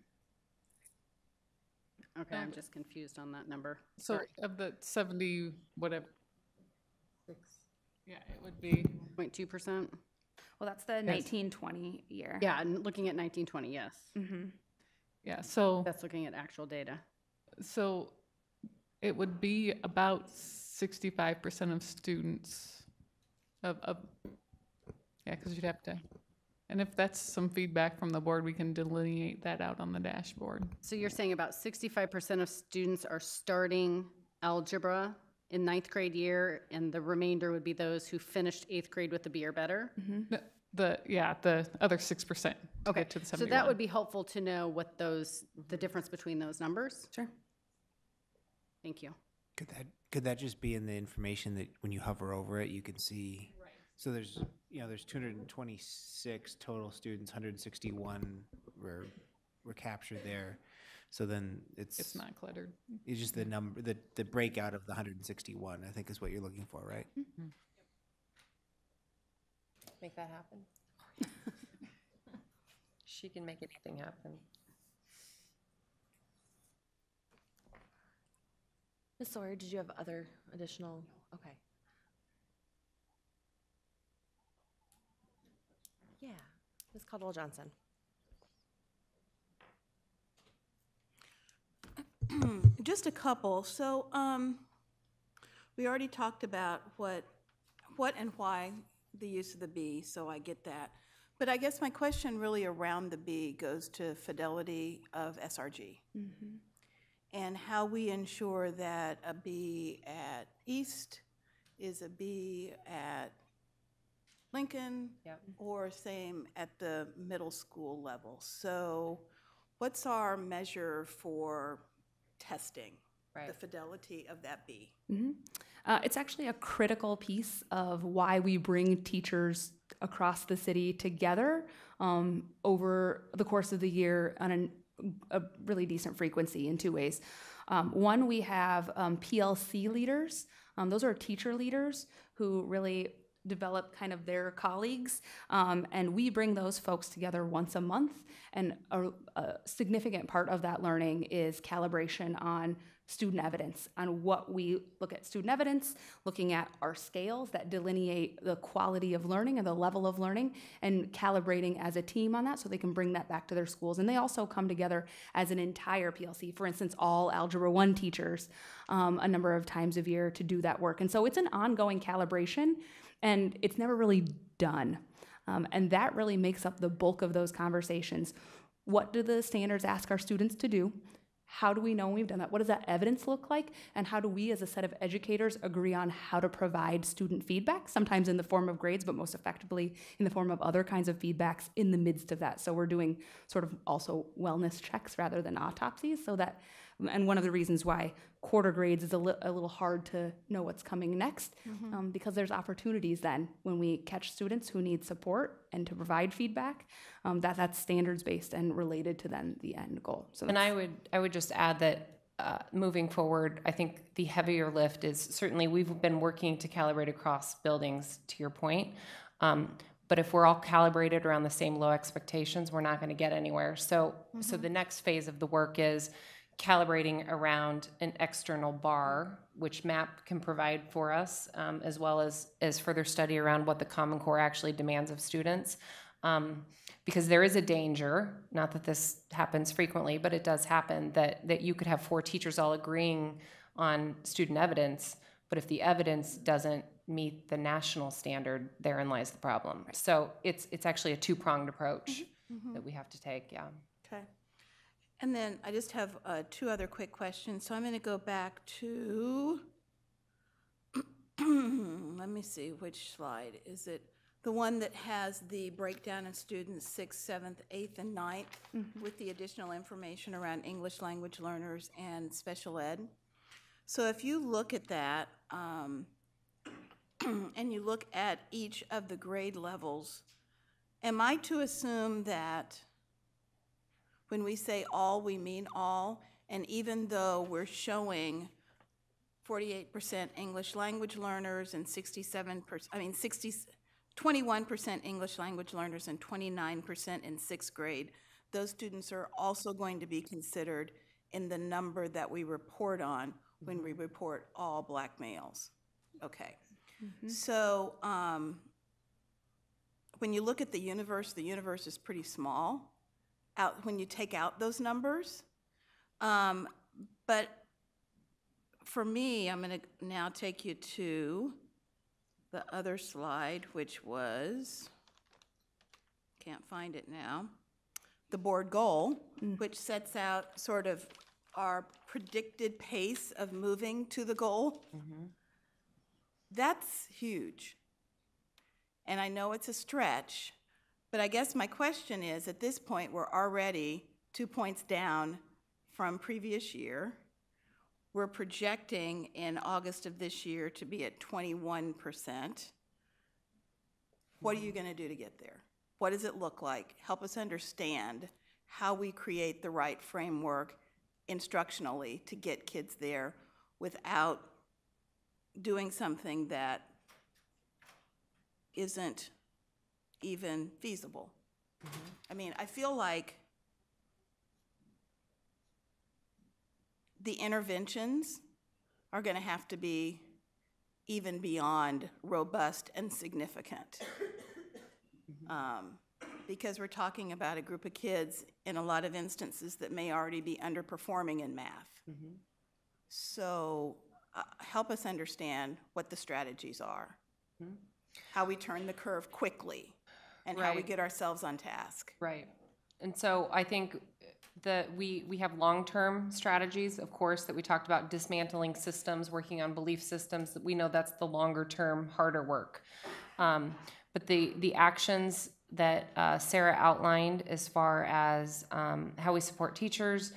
Okay, I'm just confused on that number.
So
Sorry.
of the seventy, whatever. Six, yeah, it would be,
Point two percent?
Well, that's the nineteen twenty year.
Yeah, and looking at nineteen twenty, yes.
Mm-hmm.
yeah, so,
That's looking at actual data.
so it would be about sixty-five percent of students of, of, yeah, because you'd have to, and if that's some feedback from the board, we can delineate that out on the dashboard.
So you're saying about sixty-five percent of students are starting algebra in ninth grade year, and the remainder would be those who finished eighth grade with a B or better? Mm-hmm.
The- The, yeah, the other six percent
Okay,
get to the
so that would be helpful to know what those, the difference between those numbers?
Sure.
Thank you.
Could that, could that just be in the information that when you hover over it, you can see? Right. So there's, you know, there's two hundred and twenty-six total students, hundred and sixty-one were, were captured there. So then it's.
It's not cluttered.
It's just the number, the, the breakout of the hundred and sixty-one, I think is what you're looking for, right? Mm-hmm.
Make that happen. She can make anything happen.
Ms. Sawyer, did you have other additional, okay. Yeah, Ms. Caldwell Johnson.
Just a couple. So, um, we already talked about what, what and why the use of the B, so I get that. But I guess my question really around the B goes to fidelity of SRG and how we ensure that a B at East is a B at Lincoln
Yep.
or same at the middle school level. So what's our measure for testing the fidelity of that B?
Mhm. Uh, it's actually a critical piece of why we bring teachers across the city together um, over the course of the year on an, a really decent frequency in two ways. Um, one, we have um, PLC leaders. Um, those are teacher leaders who really develop kind of their colleagues, um, and we bring those folks together once a month. And a, a significant part of that learning is calibration on student evidence, on what we look at student evidence, looking at our scales that delineate the quality of learning and the level of learning, and calibrating as a team on that so they can bring that back to their schools. And they also come together as an entire PLC, for instance, all Algebra 1 teachers um, a number of times a year to do that work. And so it's an ongoing calibration, and it's never really done. Um, and that really makes up the bulk of those conversations. What do the standards ask our students to do? How do we know we've done that? What does that evidence look like? And how do we, as a set of educators, agree on how to provide student feedback, sometimes in the form of grades, but most effectively in the form of other kinds of feedbacks in the midst of that? So we're doing sort of also wellness checks rather than autopsies, so that, and one of the reasons why quarter grades is a, li- a little hard to know what's coming next, um, because there's opportunities then when we catch students who need support and to provide feedback, um, that that's standards based and related to then the end goal. So
And I would, I would just add that, uh, moving forward, I think the heavier lift is, certainly, we've been working to calibrate across buildings, to your point. Um, But if we're all calibrated around the same low expectations, we're not gonna get anywhere. So, so the next phase of the work is calibrating around an external bar, which MAP can provide for us, um, as well as, as further study around what the Common Core actually demands of students. Um, because there is a danger, not that this happens frequently, but it does happen, that, that you could have four teachers all agreeing on student evidence, but if the evidence doesn't meet the national standard, therein lies the problem. So it's, it's actually a two-pronged approach
Mhm.
that we have to take, yeah.
Okay. And then I just have uh, two other quick questions. So I'm going to go back to, let me see, which slide? Is it the one that has the breakdown of students sixth, seventh, eighth, and ninth with the additional information around English language learners and special ed? So if you look at that, um, and you look at each of the grade levels, am I to assume that when we say all, we mean all? And even though we're showing forty-eight percent English language learners and sixty-seven percent, I mean, sixty, twenty-one percent English language learners and twenty-nine percent in sixth grade, those students are also going to be considered in the number that we report on when we report all black males. Okay. So, um, when you look at the universe, the universe is pretty small out, when you take out those numbers. Um, but for me, I'm gonna now take you to the other slide, which was, can't find it now, the board goal, which sets out sort of our predicted pace of moving to the goal. That's huge. And I know it's a stretch, but I guess my question is, at this point, we're already two points down from previous year. We're projecting in August of this year to be at twenty-one percent. What are you gonna do to get there? What does it look like? Help us understand how we create the right framework instructionally to get kids there without doing something that isn't even feasible. I mean, I feel like the interventions are gonna have to be even beyond robust and significant. Um, Because we're talking about a group of kids in a lot of instances that may already be underperforming in math. So, uh, help us understand what the strategies are. How we turn the curve quickly, and how we
Right.
get ourselves on task.
Right. And so I think that we, we have long-term strategies, of course, that we talked about dismantling systems, working on belief systems. We know that's the longer-term, harder work. Um, But the, the actions that uh, Sarah outlined as far as um, how we support teachers,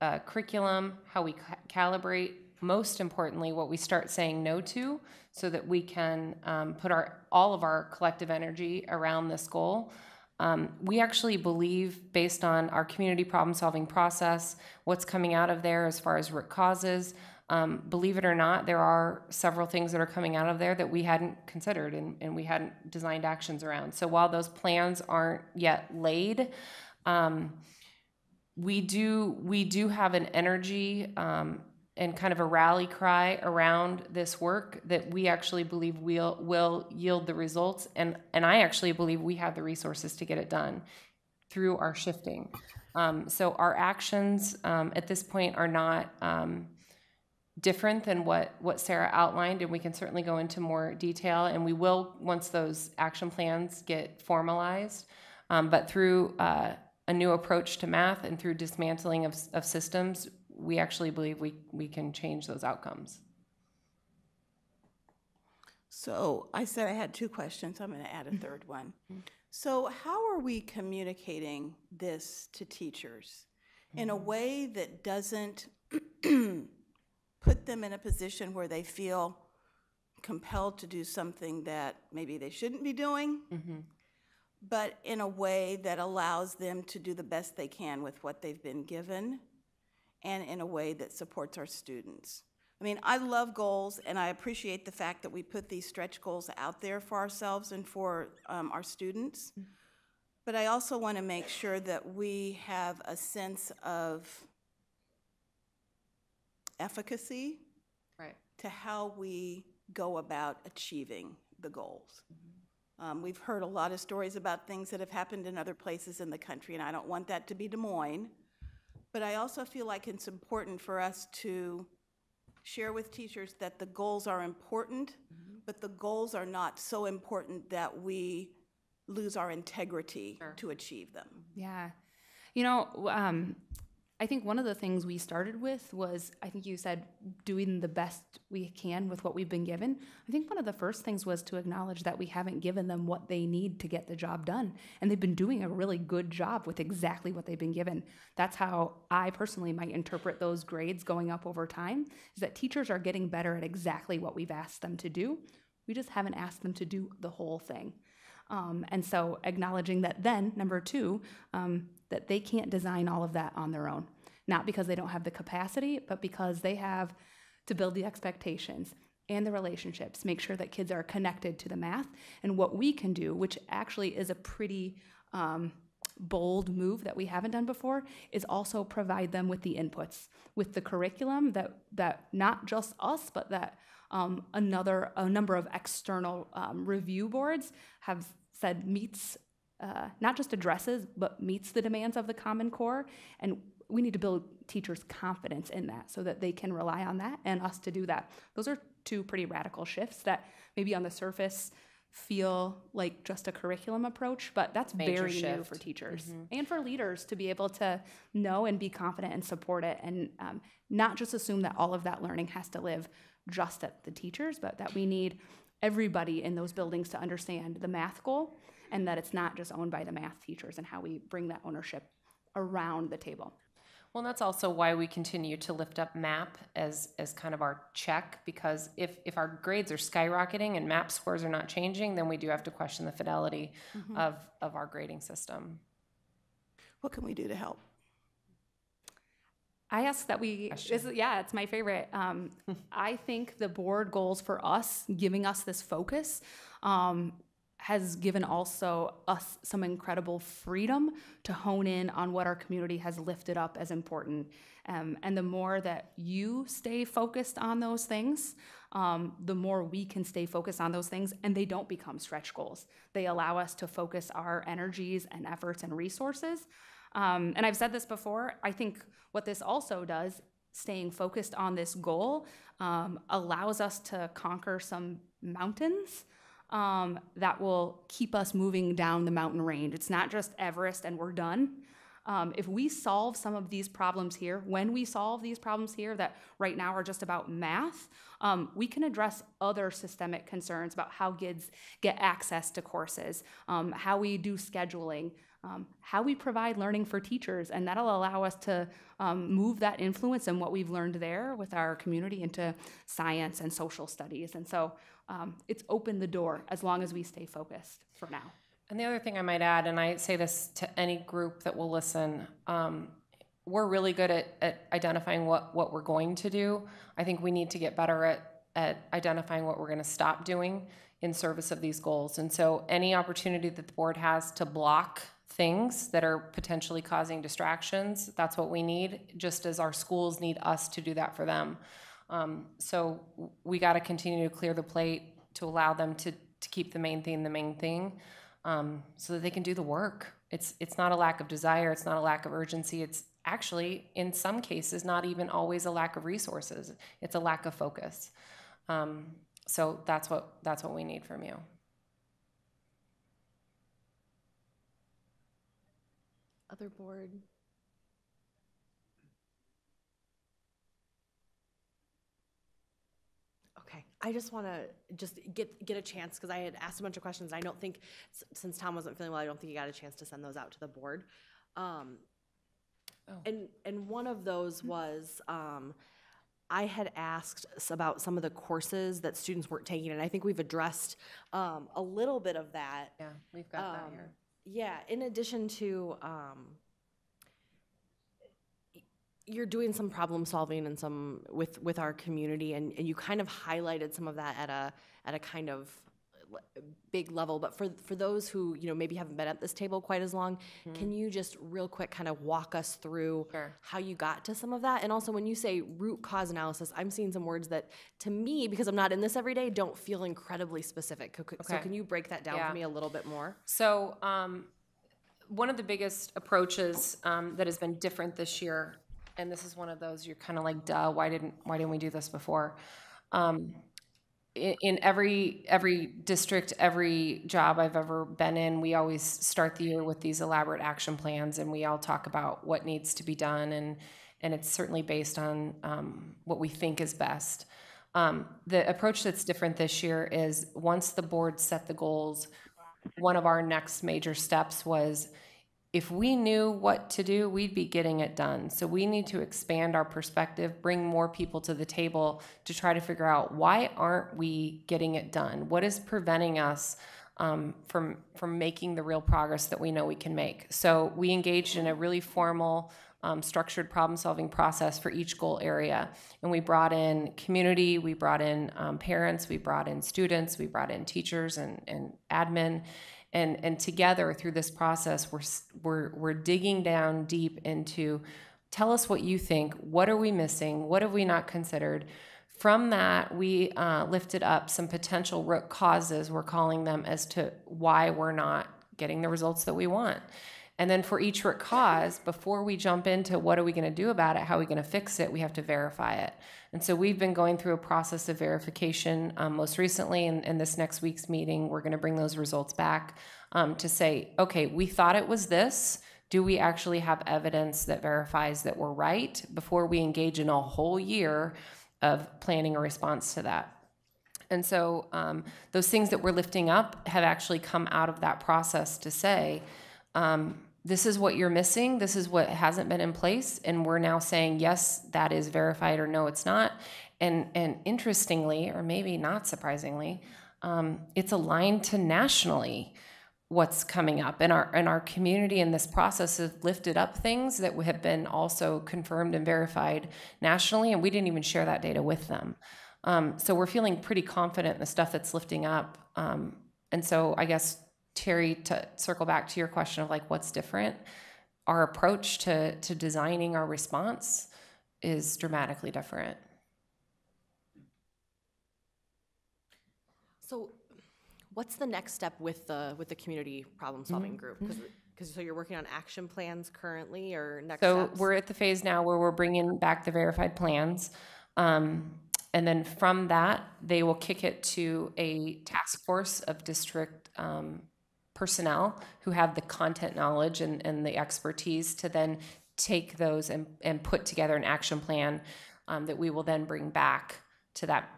uh, curriculum, how we ca- calibrate, most importantly, what we start saying no to, so that we can um, put our all of our collective energy around this goal. Um, we actually believe, based on our community problem solving process, what's coming out of there as far as root causes. Um, believe it or not, there are several things that are coming out of there that we hadn't considered and, and we hadn't designed actions around. So while those plans aren't yet laid, um, we do we do have an energy um, and kind of a rally cry around this work that we actually believe will will yield the results and and I actually believe we have the resources to get it done through our shifting. Um, so our actions um, at this point are not um, different than what what Sarah outlined, and we can certainly go into more detail. And we will once those action plans get formalized. Um, but through uh, a new approach to math and through dismantling of, of systems, we actually believe we, we can change those outcomes.
So I said I had two questions, I'm gonna add a third one. So how are we communicating this to teachers in a mm. way that doesn't put them in a position where they feel compelled to do something that maybe they shouldn't be doing, mm-hmm. but in a way that allows them to do the best they can with what they've been given, and in a way that supports our students? I mean, I love goals, and I appreciate the fact that we put these stretch goals out there for ourselves and for um, our students. But I also want to make sure that we have a sense of efficacy
Right.
to how we go about achieving the goals. Um, we've heard a lot of stories about things that have happened in other places in the country, and I don't want that to be Des Moines. But I also feel like it's important for us to share with teachers that the goals are important, but the goals are not so important that we lose our integrity to achieve them.
Yeah. You know, um, I think one of the things we started with was I think you said doing the best we can with what we've been given. I think one of the first things was to acknowledge that we haven't given them what they need to get the job done. And they've been doing a really good job with exactly what they've been given. That's how I personally might interpret those grades going up over time is that teachers are getting better at exactly what we've asked them to do. We just haven't asked them to do the whole thing. Um, and so acknowledging that then, number two, um, that they can't design all of that on their own. Not because they don't have the capacity, but because they have to build the expectations and the relationships, make sure that kids are connected to the math and what we can do, which actually is a pretty um, bold move that we haven't done before is also provide them with the inputs, with the curriculum that that not just us, but that um, another a number of external um, review boards have said meets uh, not just addresses but meets the demands of the Common Core, and we need to build teachers' confidence in that so that they can rely on that and us to do that. Those are two pretty radical shifts that maybe on the surface feel like just a curriculum approach, but that's
Major
very new for teachers and for leaders to be able to know and be confident and support it and um, not just assume that all of that learning has to live just at the teachers, but that we need everybody in those buildings to understand the math goal and that it's not just owned by the math teachers and how we bring that ownership around the table.
Well, that's also why we continue to lift up MAP as, as kind of our check, because if, if our grades are skyrocketing and MAP scores are not changing, then we do have to question the fidelity
Mhm.
of, of our grading system.
What can we do to help?
I ask that we, this is, yeah, it's my favorite. Um, I think the board goals for us, giving us this focus, um, has given also us some incredible freedom to hone in on what our community has lifted up as important. Um, and the more that you stay focused on those things, um, the more we can stay focused on those things and they don't become stretch goals. They allow us to focus our energies and efforts and resources um, and I've said this before, I think what this also does, staying focused on this goal, um, allows us to conquer some mountains um, that will keep us moving down the mountain range. It's not just Everest and we're done. Um, if we solve some of these problems here, when we solve these problems here that right now are just about math, um, we can address other systemic concerns about how kids get access to courses, um, how we do scheduling, um, how we provide learning for teachers, and that'll allow us to um, move that influence and what we've learned there with our community into science and social studies. And so um, it's opened the door as long as we stay focused for now.
And the other thing I might add, and I say this to any group that will listen, um, we're really good at, at identifying what, what we're going to do. I think we need to get better at, at identifying what we're going to stop doing in service of these goals. And so any opportunity that the board has to block things that are potentially causing distractions, that's what we need, just as our schools need us to do that for them. Um, so we got to continue to clear the plate to allow them to, to keep the main thing the main thing um, so that they can do the work. It's, it's not a lack of desire, it's not a lack of urgency, it's actually, in some cases, not even always a lack of resources. It's a lack of focus. Um, so that's what, that's what we need from you.
Other board? Okay, I just want to just get, get a chance, because I had asked a bunch of questions. I don't think, since Tom wasn't feeling well, I don't think he got a chance to send those out to the board. Um, And, and one of those was, um, I had asked about some of the courses that students weren't taking, and I think we've addressed um, a little bit of that.
Yeah, we've got that
Um,
here.
Yeah, in addition to, um, you're doing some problem solving and some with with our community, and, and you kind of highlighted some of that at a at a kind of big level. But for for those who you know maybe haven't been at this table quite as long, can you just real quick kind of walk us through how you got to some of that? And also, when you say root cause analysis, I'm seeing some words that to me, because I'm not in this every day, don't feel incredibly specific. So
Okay.
can you break that down
Yeah.
for me a little bit more?
So, um, one of the biggest approaches um, that has been different this year, and this is one of those you're kind of like, duh, why didn't why didn't we do this before? Um, in, every every district, every job I've ever been in, we always start the year with these elaborate action plans, and we all talk about what needs to be done, and and it's certainly based on um, what we think is best. Um, the approach that's different this year is once the board set the goals, one of our next major steps was if we knew what to do, we'd be getting it done. So we need to expand our perspective, bring more people to the table to try to figure out why aren't we getting it done? What is preventing us um, from from making the real progress that we know we can make? So we engaged in a really formal. Um, structured problem solving process for each goal area. And we brought in community, we brought in um, parents, we brought in students, we brought in teachers and, and admin And, and together through this process, we're, we're, we're digging down deep into, tell us what you think. What are we missing? What have we not considered? From that, we uh, lifted up some potential root causes, we're calling them, as to why we're not getting the results that we want. And then for each root cause, before we jump into what are we going to do about it, how are we going to fix it, we have to verify it. And so we've been going through a process of verification um, most recently. In, in this next week's meeting, we're going to bring those results back um, to say, okay, we thought it was this. Do we actually have evidence that verifies that we're right before we engage in a whole year of planning a response to that? And so um, those things that we're lifting up have actually come out of that process to say, um, this is what you're missing, this is what hasn't been in place, and we're now saying, yes, that is verified, or no, it's not. And, and interestingly, or maybe not surprisingly, um, it's aligned to nationally what's coming up. And our, and our community in this process has lifted up things that have been also confirmed and verified nationally, and we didn't even share that data with them. Um, so we're feeling pretty confident in the stuff that's lifting up. Um, and so I guess, Terry, to circle back to your question of like what's different, our approach to, to designing our response is dramatically different.
So what's the next step with the, with the community problem-solving
Mhm,
group? Because, so you're working on action plans currently or next
So
steps?
we're at the phase now where we're bringing back the verified plans. Um, and then from that, they will kick it to a task force of district um, personnel who have the content knowledge and, and the expertise to then take those and, and put together an action plan um, that we will then bring back to that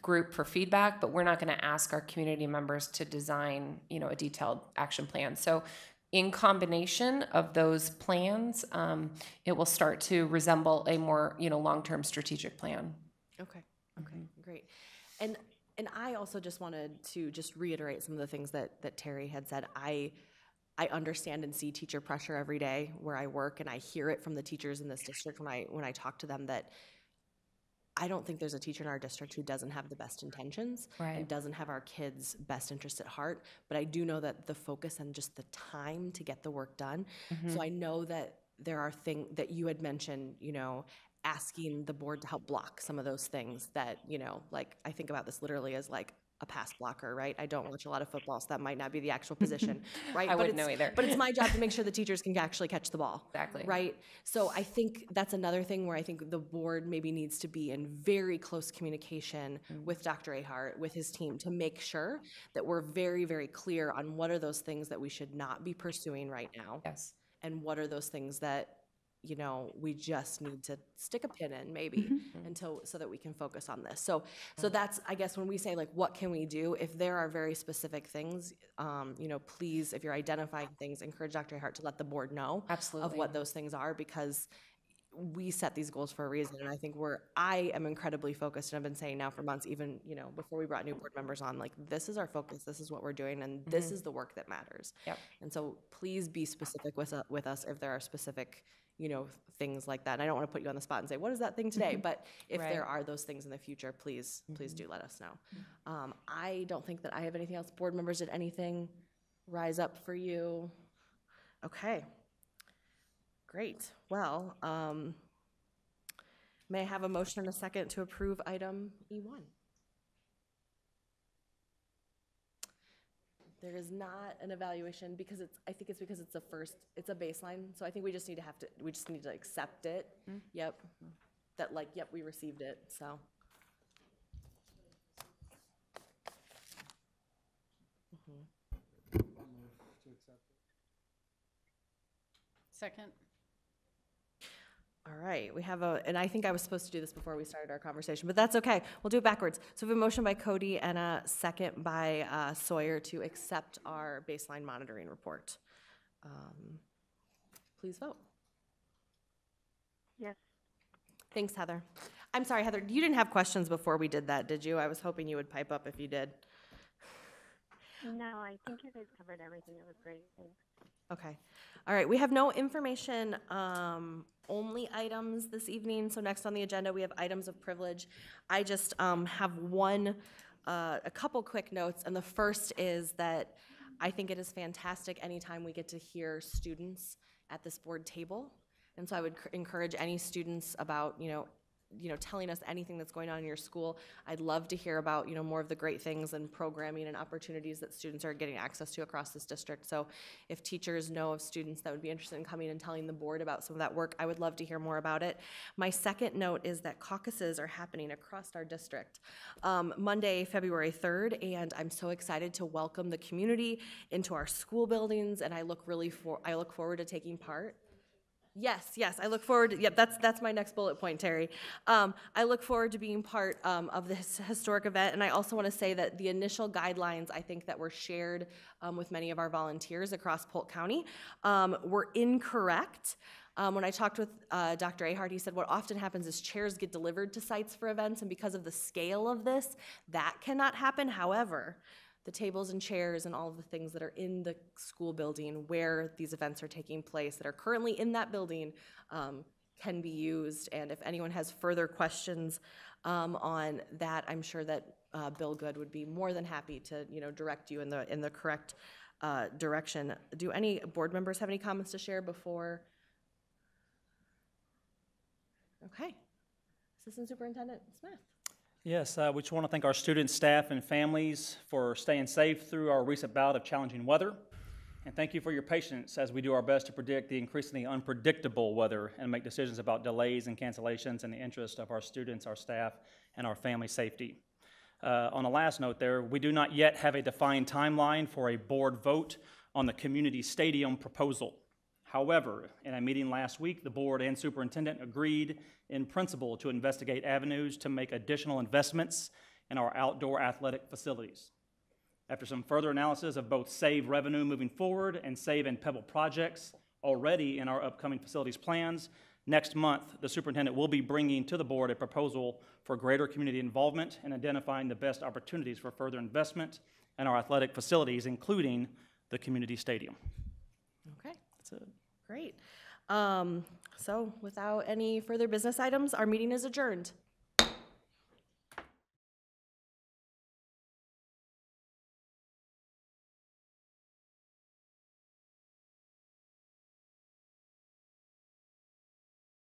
group for feedback, but we're not going to ask our community members to design, you know, a detailed action plan. So in combination of those plans, um, it will start to resemble a more, you know, long-term strategic plan.
Okay, okay, great. And, and I also just wanted to just reiterate some of the things that, that Terry had said. I, I understand and see teacher pressure every day where I work, and I hear it from the teachers in this district when I, when I talk to them that I don't think there's a teacher in our district who doesn't have the best intentions
Right.
and doesn't have our kids' best interest at heart. But I do know that the focus and just the time to get the work done.
Mhm.
So I know that there are things that you had mentioned, you know, asking the board to help block some of those things that, you know, like I think about this literally as like a pass blocker, right? I don't watch a lot of football, so that might not be the actual position, right?
I
But
wouldn't know
it's-
either.
But it's my job to make sure the teachers can actually catch the ball.
Exactly.
Right? So I think that's another thing where I think the board maybe needs to be in very close communication
Mm.
with Dr. Ahart, with his team, to make sure that we're very, very clear on what are those things that we should not be pursuing right now.
Yes.
And what are those things that, you know, we just need to stick a pin in maybe
Mm-hmm.
until, so that we can focus on this. So, so that's, I guess, when we say like, what can we do? If there are very specific things, um, you know, please, if you're identifying things, encourage Dr. Ahart to let the board know of what those things are because we set these goals for a reason. And I think we're, I am incredibly focused and I've been saying now for months, even, you know, before we brought new board members on, like, this is our focus, this is what we're doing, and this
Mhm.
is the work that matters.
Yep.
And so please be specific with, uh, with us if there are specific, you know, things like that. And I don't want to put you on the spot and say, what is that thing today? But if there are those things in the future, please, please do let us know. Um, I don't think that I have anything else. Board members, did anything rise up for you? Okay. Great. Well, um, may I have a motion and a second to approve item E1? There is not an evaluation because it's, I think it's because it's a first, it's a baseline. So I think we just need to have to, we just need to accept it. Yep. That like, yep, we received it, so. Mhm.
Second?
All right, we have a, and I think I was supposed to do this before we started our conversation, but that's okay. We'll do it backwards. So we have a motion by Cody and a second by uh, Sawyer to accept our baseline monitoring report. Um, Please vote.
Yes.
Thanks, Heather. I'm sorry, Heather, you didn't have questions before we did that, did you? I was hoping you would pipe up if you did.
No, I think you guys covered everything. It was great. Thanks.
Okay. All right, we have no information, um, only items this evening. So next on the agenda, we have items of privilege. I just, um, have one, uh, a couple quick notes, and the first is that I think it is fantastic anytime we get to hear students at this board table. And so I would encourage any students about, you know, you know, telling us anything that's going on in your school. I'd love to hear about, you know, more of the great things and programming and opportunities that students are getting access to across this district. So if teachers know of students that would be interested in coming and telling the board about some of that work, I would love to hear more about it. My second note is that caucuses are happening across our district. Um, Monday, February 3rd, and I'm so excited to welcome the community into our school buildings, and I look really for, I look forward to taking part. Yes, yes, I look forward, yep, that's, that's my next bullet point, Terry. Um, I look forward to being part, um, of this historic event, and I also want to say that the initial guidelines, I think that were shared, um, with many of our volunteers across Polk County, um, were incorrect. Um, when I talked with, uh, Dr. Ahart, he said what often happens is chairs get delivered to sites for events, and because of the scale of this, that cannot happen. However, the tables and chairs and all of the things that are in the school building where these events are taking place that are currently in that building um, can be used. And if anyone has further questions um, on that, I'm sure that uh, Bill Good would be more than happy to, you know, direct you in the in the correct uh, direction. Do any board members have any comments to share before? Okay, Assistant Superintendent Smith.
Yes, uh, we just want to thank our students, staff, and families for staying safe through our recent bout of challenging weather. And thank you for your patience as we do our best to predict the increasingly unpredictable weather and make decisions about delays and cancellations in the interest of our students, our staff, and our family safety. Uh, on a last note there, we do not yet have a defined timeline for a board vote on the community stadium proposal. However, in a meeting last week, the board and superintendent agreed in principle to investigate avenues to make additional investments in our outdoor athletic facilities. After some further analysis of both SAVE revenue moving forward and SAVE and PPEL projects already in our upcoming facilities plans, next month, the superintendent will be bringing to the board a proposal for greater community involvement in identifying the best opportunities for further investment in our athletic facilities, including the community stadium.
Okay.
That's it.
Great. Um, so without any further business items, our meeting is adjourned.